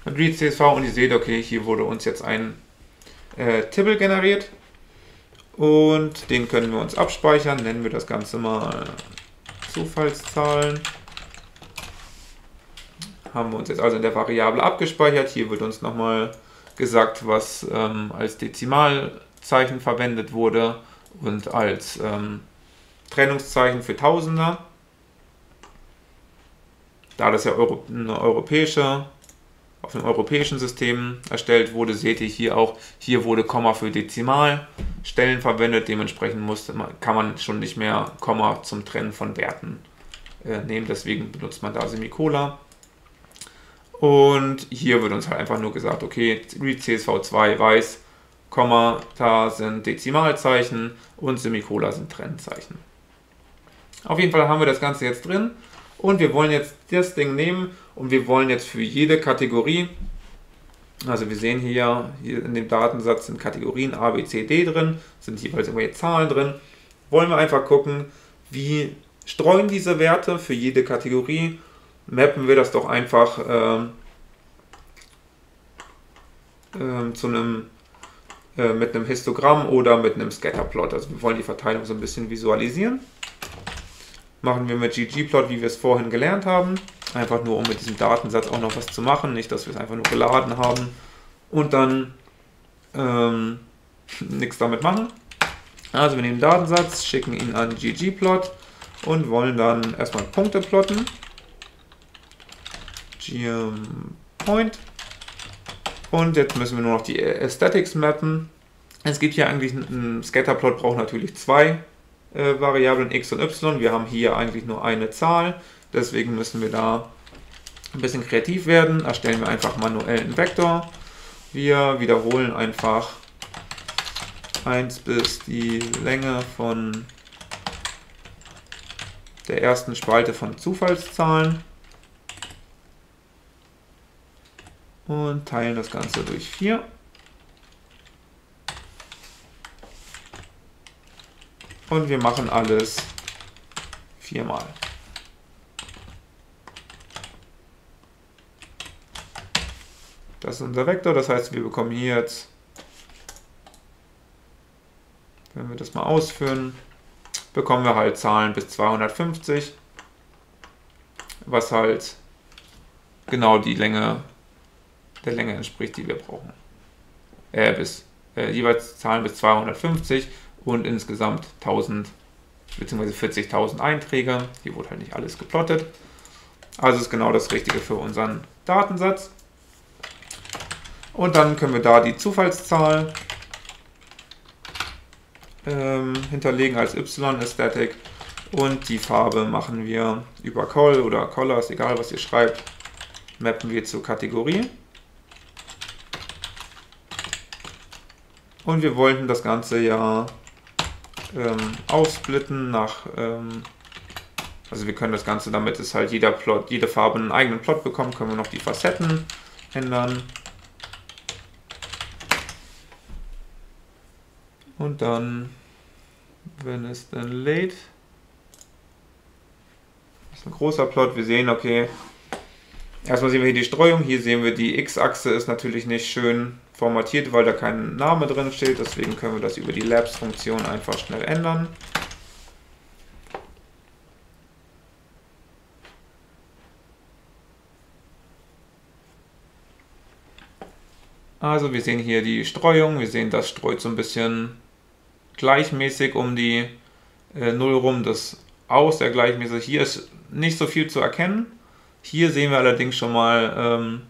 Read CSV und ihr seht, okay, hier wurde uns jetzt ein äh, Tibble generiert und den können wir uns abspeichern. Nennen wir das Ganze mal Zufallszahlen haben wir uns jetzt also in der Variable abgespeichert. Hier wird uns nochmal gesagt, was ähm, als Dezimalzeichen verwendet wurde und als ähm, Trennungszeichen für Tausender. Da das ja Euro, eine europäische, auf einem europäischen System erstellt wurde, seht ihr hier auch, hier wurde Komma für Dezimalstellen verwendet. Dementsprechend musste, kann man schon nicht mehr Komma zum Trennen von Werten äh, nehmen. Deswegen benutzt man da Semicola. Und hier wird uns halt einfach nur gesagt, okay, read CSV2 weiß, Komma, da sind Dezimalzeichen und Semikola sind Trennzeichen. Auf jeden Fall haben wir das Ganze jetzt drin und wir wollen jetzt das Ding nehmen und wir wollen jetzt für jede Kategorie, also wir sehen hier, hier in dem Datensatz sind Kategorien A, B, C, D drin, sind jeweils irgendwelche Zahlen drin, wollen wir einfach gucken, wie streuen diese Werte für jede Kategorie mappen wir das doch einfach ähm, ähm, zu einem äh, mit einem Histogramm oder mit einem Scatterplot. Also wir wollen die Verteilung so ein bisschen visualisieren. Machen wir mit ggplot, wie wir es vorhin gelernt haben. Einfach nur, um mit diesem Datensatz auch noch was zu machen. Nicht, dass wir es einfach nur geladen haben und dann ähm, nichts damit machen. Also wir nehmen Datensatz, schicken ihn an ggplot und wollen dann erstmal Punkte plotten. Point. Und jetzt müssen wir nur noch die Aesthetics mappen. Es gibt hier eigentlich ein Scatterplot, braucht natürlich zwei äh, Variablen x und y. Wir haben hier eigentlich nur eine Zahl, deswegen müssen wir da ein bisschen kreativ werden. Erstellen wir einfach manuell einen Vektor. Wir wiederholen einfach 1 bis die Länge von der ersten Spalte von Zufallszahlen. Und teilen das Ganze durch 4. Und wir machen alles viermal. Das ist unser Vektor, das heißt, wir bekommen hier jetzt, wenn wir das mal ausführen, bekommen wir halt Zahlen bis 250, was halt genau die Länge der Länge entspricht, die wir brauchen. Äh, bis, äh, jeweils Zahlen bis 250 und insgesamt 1000 bzw. 40.000 Einträge. Hier wurde halt nicht alles geplottet. Also ist genau das Richtige für unseren Datensatz. Und dann können wir da die Zufallszahl ähm, hinterlegen als y-Aesthetic und die Farbe machen wir über Col oder Colors, egal was ihr schreibt, mappen wir zur Kategorie. Und wir wollten das Ganze ja ähm, aufsplitten nach, ähm, also wir können das Ganze, damit es halt jeder Plot, jede Farbe einen eigenen Plot bekommt, können wir noch die Facetten ändern. Und dann, wenn es dann lädt, ist ein großer Plot, wir sehen, okay, Erstmal sehen wir hier die Streuung, hier sehen wir die X-Achse ist natürlich nicht schön formatiert, weil da kein Name drin steht, deswegen können wir das über die Labs-Funktion einfach schnell ändern. Also wir sehen hier die Streuung, wir sehen, das streut so ein bisschen gleichmäßig um die äh, 0 rum, das Aus sehr gleichmäßig. Hier ist nicht so viel zu erkennen. Hier sehen wir allerdings schon mal, ähm,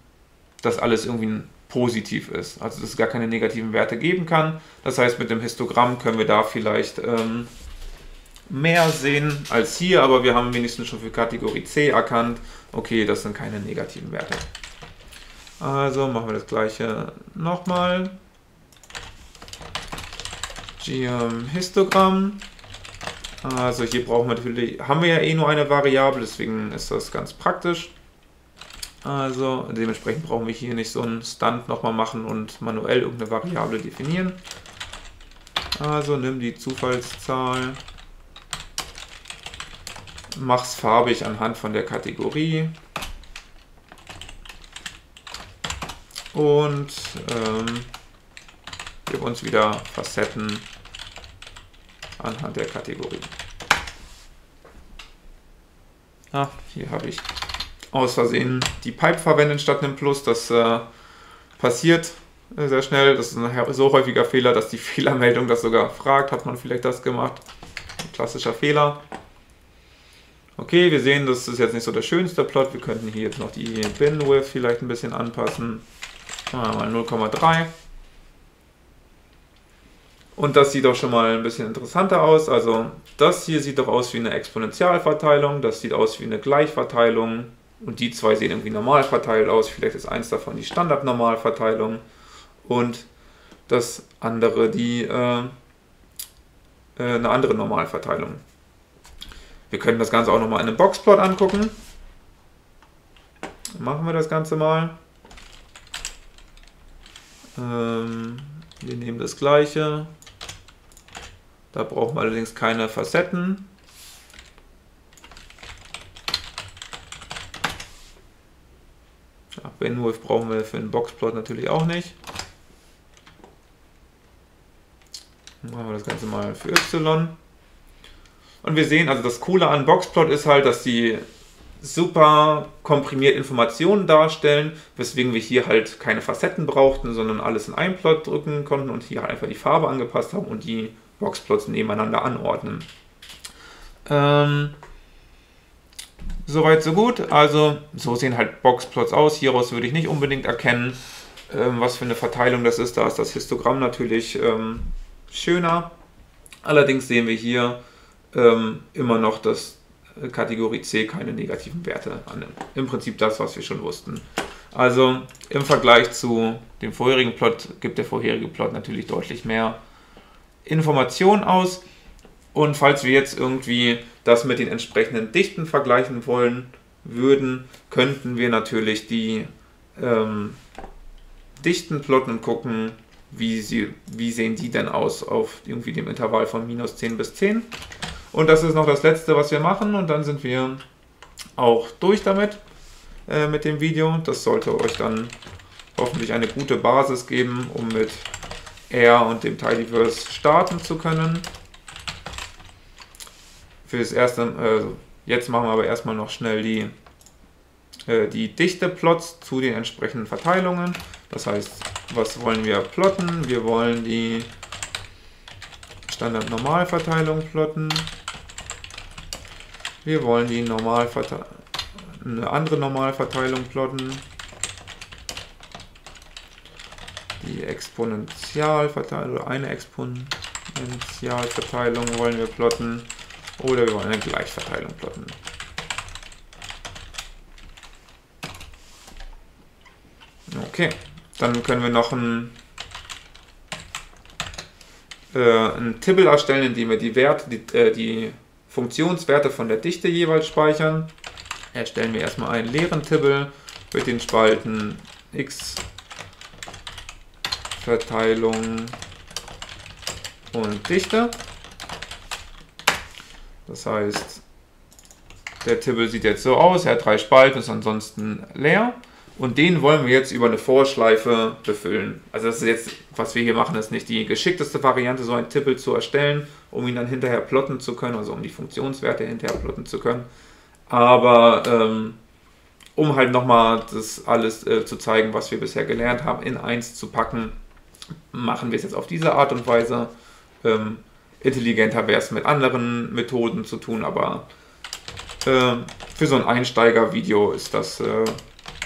dass alles irgendwie positiv ist, also dass es gar keine negativen Werte geben kann. Das heißt, mit dem Histogramm können wir da vielleicht ähm, mehr sehen als hier, aber wir haben wenigstens schon für Kategorie C erkannt, okay, das sind keine negativen Werte. Also machen wir das gleiche nochmal. Histogramm. Also hier brauchen wir natürlich, haben wir ja eh nur eine Variable, deswegen ist das ganz praktisch. Also dementsprechend brauchen wir hier nicht so einen Stunt nochmal machen und manuell irgendeine Variable definieren. Also nimm die Zufallszahl, mach's farbig anhand von der Kategorie. Und ähm, gib uns wieder Facetten anhand der Kategorie. Ah, hier habe ich aus Versehen die Pipe verwendet statt einem Plus. Das äh, passiert äh, sehr schnell. Das ist ein so häufiger Fehler, dass die Fehlermeldung das sogar fragt. Hat man vielleicht das gemacht? Ein klassischer Fehler. Okay, wir sehen, das ist jetzt nicht so der schönste Plot. Wir könnten hier jetzt noch die Bin-Width vielleicht ein bisschen anpassen. Mal 0,3. Und das sieht auch schon mal ein bisschen interessanter aus. Also das hier sieht doch aus wie eine Exponentialverteilung, das sieht aus wie eine Gleichverteilung und die zwei sehen irgendwie normal verteilt aus. Vielleicht ist eins davon die Standardnormalverteilung und das andere die äh, äh, eine andere Normalverteilung. Wir können das Ganze auch nochmal in einem Boxplot angucken. Machen wir das Ganze mal. Ähm, wir nehmen das gleiche. Da brauchen wir allerdings keine Facetten. Benwolf brauchen wir für einen Boxplot natürlich auch nicht. Machen wir das Ganze mal für Y. Und wir sehen, also das Coole an Boxplot ist halt, dass die super komprimiert Informationen darstellen, weswegen wir hier halt keine Facetten brauchten, sondern alles in einen Plot drücken konnten und hier halt einfach die Farbe angepasst haben und die Boxplots nebeneinander anordnen. Ähm, Soweit so gut. Also so sehen halt Boxplots aus. Hieraus würde ich nicht unbedingt erkennen, ähm, was für eine Verteilung das ist. Da ist das Histogramm natürlich ähm, schöner. Allerdings sehen wir hier ähm, immer noch, dass Kategorie C keine negativen Werte annimmt. Im Prinzip das, was wir schon wussten. Also im Vergleich zu dem vorherigen Plot gibt der vorherige Plot natürlich deutlich mehr Informationen aus. Und falls wir jetzt irgendwie das mit den entsprechenden Dichten vergleichen wollen würden, könnten wir natürlich die ähm, Dichten plotten und gucken, wie, sie, wie sehen die denn aus auf irgendwie dem Intervall von minus 10 bis 10. Und das ist noch das letzte, was wir machen und dann sind wir auch durch damit äh, mit dem Video. Das sollte euch dann hoffentlich eine gute Basis geben, um mit R und dem Tidyverse starten zu können. Für das erste, äh, jetzt machen wir aber erstmal noch schnell die, äh, die Dichte-Plots zu den entsprechenden Verteilungen. Das heißt, was wollen wir plotten? Wir wollen die Standard-Normalverteilung plotten. Wir wollen die eine andere Normalverteilung plotten. Die Exponentialverteilung, eine Exponentialverteilung wollen wir plotten. Oder wir wollen eine Gleichverteilung plotten. Okay, dann können wir noch ein, äh, ein Tibble erstellen, indem wir die Werte, die, äh, die Funktionswerte von der Dichte jeweils speichern. Erstellen wir erstmal einen leeren Tibble mit den Spalten x Verteilung und Dichte. Das heißt, der Tibble sieht jetzt so aus, er hat drei Spalten, ist ansonsten leer. Und den wollen wir jetzt über eine Vorschleife befüllen. Also das ist jetzt, was wir hier machen, ist nicht die geschickteste Variante, so ein Tibble zu erstellen, um ihn dann hinterher plotten zu können, also um die Funktionswerte hinterher plotten zu können. Aber ähm, um halt nochmal das alles äh, zu zeigen, was wir bisher gelernt haben, in eins zu packen, machen wir es jetzt auf diese Art und Weise. Ähm, intelligenter wäre es mit anderen Methoden zu tun, aber äh, für so ein Einsteiger-Video ist das äh,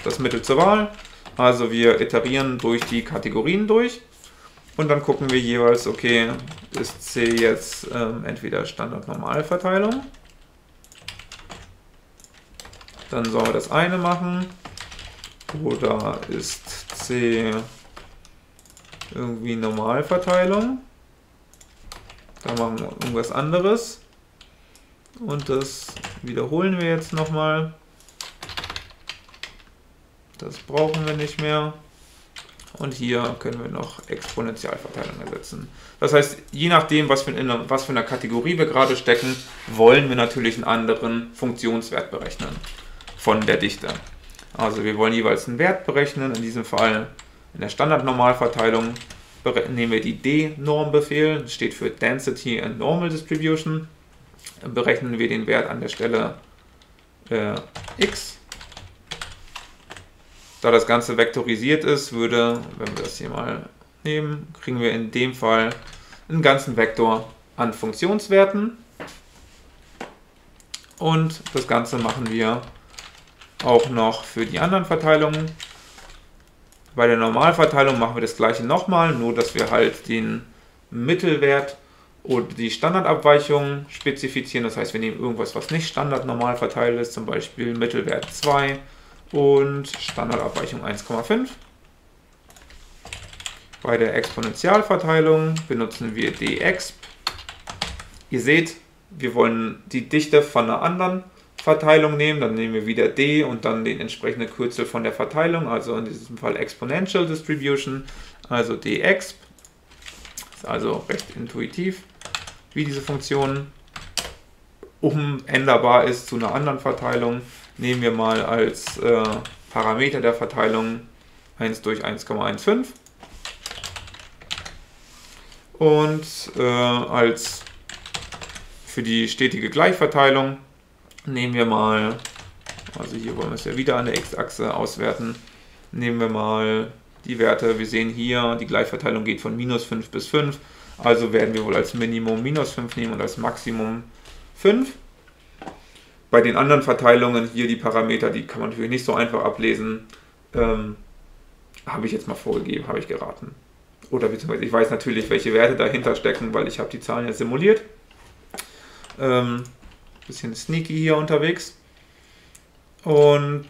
das Mittel zur Wahl. Also wir iterieren durch die Kategorien durch und dann gucken wir jeweils, okay, ist C jetzt ähm, entweder Standard-Normalverteilung. Dann sollen wir das eine machen. Oder ist C irgendwie Normalverteilung. Da machen wir irgendwas anderes. Und das wiederholen wir jetzt nochmal. Das brauchen wir nicht mehr. Und hier können wir noch Exponentialverteilung ersetzen. Das heißt, je nachdem, was für, in, was für eine Kategorie wir gerade stecken, wollen wir natürlich einen anderen Funktionswert berechnen von der Dichte. Also wir wollen jeweils einen Wert berechnen. In diesem Fall in der Standardnormalverteilung nehmen wir die D-Norm-Befehl, steht für Density and Normal Distribution. Berechnen wir den Wert an der Stelle äh, x da das Ganze vektorisiert ist, würde, wenn wir das hier mal nehmen, kriegen wir in dem Fall einen ganzen Vektor an Funktionswerten. Und das Ganze machen wir auch noch für die anderen Verteilungen. Bei der Normalverteilung machen wir das gleiche nochmal, nur dass wir halt den Mittelwert oder die Standardabweichung spezifizieren. Das heißt, wir nehmen irgendwas, was nicht standardnormal verteilt ist, zum Beispiel Mittelwert 2 und Standardabweichung 1,5. Bei der Exponentialverteilung benutzen wir dexp. Ihr seht, wir wollen die Dichte von einer anderen Verteilung nehmen, dann nehmen wir wieder d und dann den entsprechenden Kürzel von der Verteilung, also in diesem Fall Exponential Distribution, also dexp. Ist also recht intuitiv, wie diese Funktion umänderbar ist zu einer anderen Verteilung nehmen wir mal als äh, Parameter der Verteilung 1 durch 1,15 und äh, als für die stetige Gleichverteilung nehmen wir mal, also hier wollen wir es ja wieder an der x-Achse auswerten, nehmen wir mal die Werte, wir sehen hier, die Gleichverteilung geht von minus 5 bis 5, also werden wir wohl als Minimum minus 5 nehmen und als Maximum 5. Bei den anderen Verteilungen hier die Parameter, die kann man natürlich nicht so einfach ablesen. Ähm, habe ich jetzt mal vorgegeben, habe ich geraten. Oder beziehungsweise ich weiß natürlich, welche Werte dahinter stecken, weil ich habe die Zahlen ja simuliert. Ähm, bisschen sneaky hier unterwegs. Und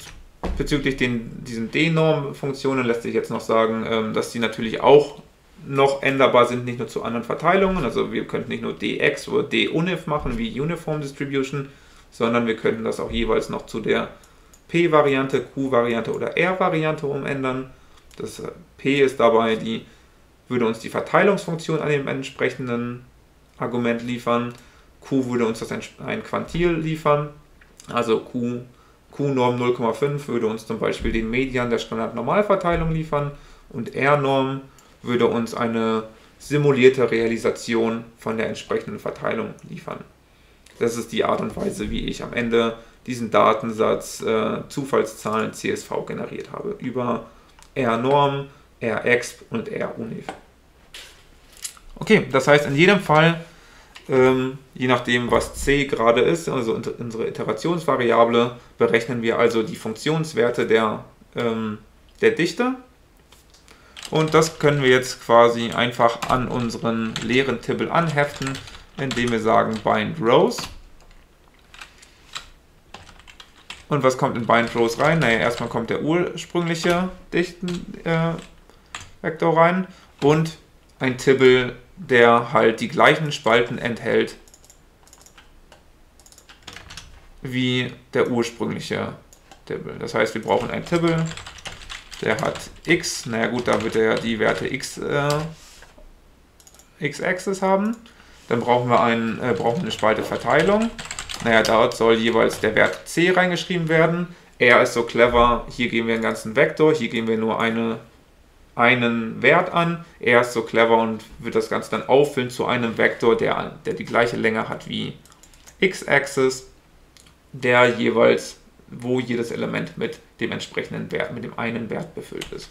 bezüglich den, diesen D-Norm-Funktionen lässt sich jetzt noch sagen, ähm, dass die natürlich auch noch änderbar sind, nicht nur zu anderen Verteilungen. Also wir könnten nicht nur dx oder d-unif machen wie Uniform Distribution, sondern wir könnten das auch jeweils noch zu der P-Variante, Q-Variante oder R-Variante umändern. Das äh, P ist dabei die, würde uns die Verteilungsfunktion an dem entsprechenden Argument liefern. Q würde uns das ein Quantil liefern. Also Q, Q-Norm 0,5 würde uns zum Beispiel den Median der Standardnormalverteilung liefern und R-Norm würde uns eine simulierte Realisation von der entsprechenden Verteilung liefern. Das ist die Art und Weise, wie ich am Ende diesen Datensatz äh, Zufallszahlen CSV generiert habe. Über R-Norm, R-Exp und R-Unif. Okay, das heißt in jedem Fall, ähm, je nachdem was C gerade ist, also unsere Iterationsvariable, berechnen wir also die Funktionswerte der, ähm, der Dichte. Und das können wir jetzt quasi einfach an unseren leeren Tibble anheften indem wir sagen bind rows. Und was kommt in bind rows rein? Naja, erstmal kommt der ursprüngliche Dichtenvektor äh, rein und ein Tibble, der halt die gleichen Spalten enthält wie der ursprüngliche Tibble. Das heißt, wir brauchen ein Tibble, der hat x, naja gut, da wird er die Werte x, äh, x-Axis haben. Dann brauchen wir, einen, äh, brauchen eine Spalte Verteilung. Naja, dort soll jeweils der Wert c reingeschrieben werden. R ist so clever, hier geben wir einen ganzen Vektor, hier geben wir nur eine, einen Wert an. R ist so clever und wird das Ganze dann auffüllen zu einem Vektor, der, der die gleiche Länge hat wie x-Axis, der jeweils, wo jedes Element mit dem entsprechenden Wert, mit dem einen Wert befüllt ist.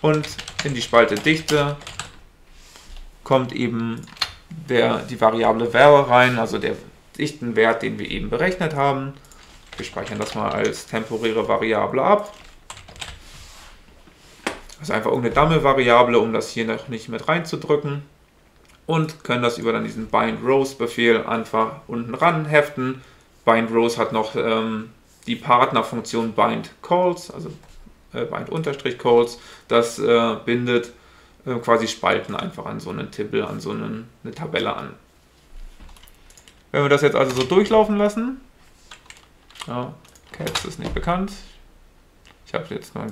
Und in die Spalte Dichte kommt eben der, die Variable var rein, also der Dichtenwert, den wir eben berechnet haben. Wir speichern das mal als temporäre Variable ab. Das ist einfach irgendeine Damme-Variable, um das hier noch nicht mit reinzudrücken. Und können das über dann diesen bind-rows-Befehl einfach unten ran heften. bind-rows hat noch ähm, die Partnerfunktion bind-calls, also äh, bind-calls. Das äh, bindet äh, quasi Spalten einfach an so einen Tippel, an so einen, eine Tabelle an. Wenn wir das jetzt also so durchlaufen lassen, ja, Cats ist nicht bekannt. Ich habe jetzt mal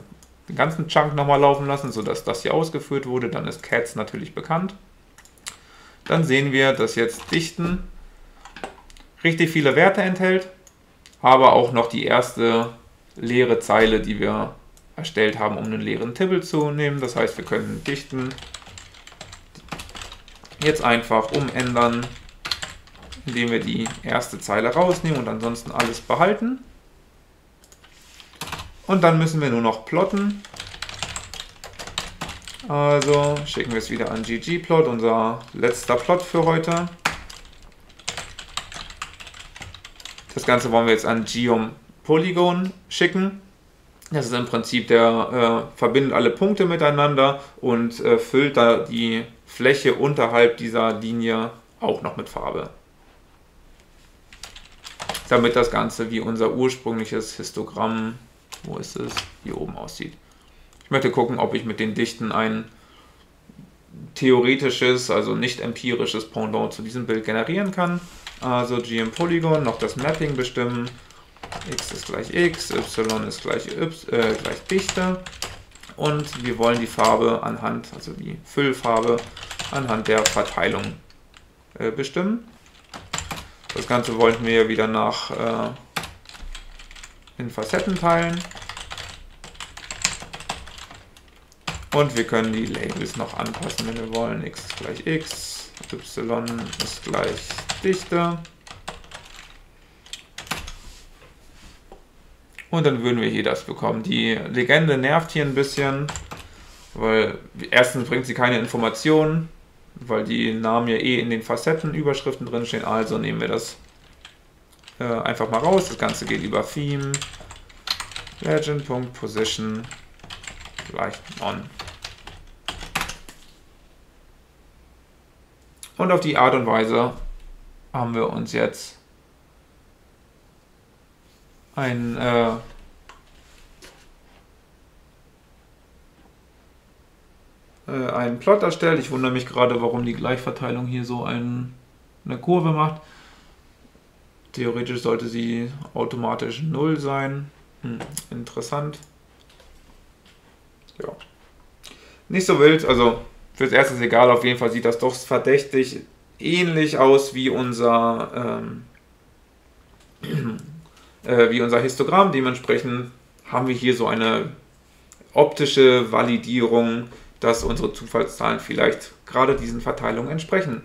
den ganzen Chunk nochmal laufen lassen, sodass das hier ausgeführt wurde. Dann ist Cats natürlich bekannt. Dann sehen wir, dass jetzt Dichten richtig viele Werte enthält, aber auch noch die erste leere Zeile, die wir erstellt haben, um einen leeren Tibble zu nehmen. Das heißt, wir können Dichten jetzt einfach umändern indem wir die erste Zeile rausnehmen und ansonsten alles behalten. Und dann müssen wir nur noch plotten. Also schicken wir es wieder an ggplot, unser letzter Plot für heute. Das Ganze wollen wir jetzt an Geom Polygon schicken. Das ist im Prinzip der äh, verbindet alle Punkte miteinander und äh, füllt da die Fläche unterhalb dieser Linie auch noch mit Farbe damit das Ganze wie unser ursprüngliches Histogramm, wo ist es, hier oben aussieht. Ich möchte gucken, ob ich mit den Dichten ein theoretisches, also nicht empirisches Pendant zu diesem Bild generieren kann. Also GM Polygon, noch das Mapping bestimmen. x ist gleich x, y ist gleich, y, äh, gleich Dichte. Und wir wollen die Farbe anhand, also die Füllfarbe, anhand der Verteilung äh, bestimmen. Das Ganze wollten wir wieder nach äh, in Facetten teilen. Und wir können die Labels noch anpassen, wenn wir wollen. x ist gleich x, y ist gleich Dichte. Und dann würden wir hier das bekommen. Die Legende nervt hier ein bisschen, weil erstens bringt sie keine Informationen weil die Namen ja eh in den Facettenüberschriften drin stehen. Also nehmen wir das äh, einfach mal raus. Das Ganze geht über Theme legend.position gleich on. Und auf die Art und Weise haben wir uns jetzt ein äh, äh, einen Plot erstellt. Ich wundere mich gerade, warum die Gleichverteilung hier so ein, eine Kurve macht. Theoretisch sollte sie automatisch 0 sein. Hm, interessant. Ja. Nicht so wild, also fürs Erste ist egal, auf jeden Fall sieht das doch verdächtig ähnlich aus wie unser, ähm, äh, wie unser Histogramm. Dementsprechend haben wir hier so eine optische Validierung dass unsere Zufallszahlen vielleicht gerade diesen Verteilungen entsprechen.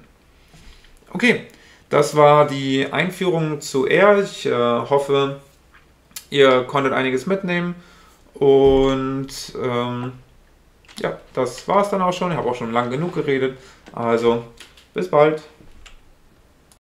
Okay, das war die Einführung zu R. Ich äh, hoffe, ihr konntet einiges mitnehmen und ähm, ja, das war es dann auch schon. Ich habe auch schon lang genug geredet. Also, bis bald.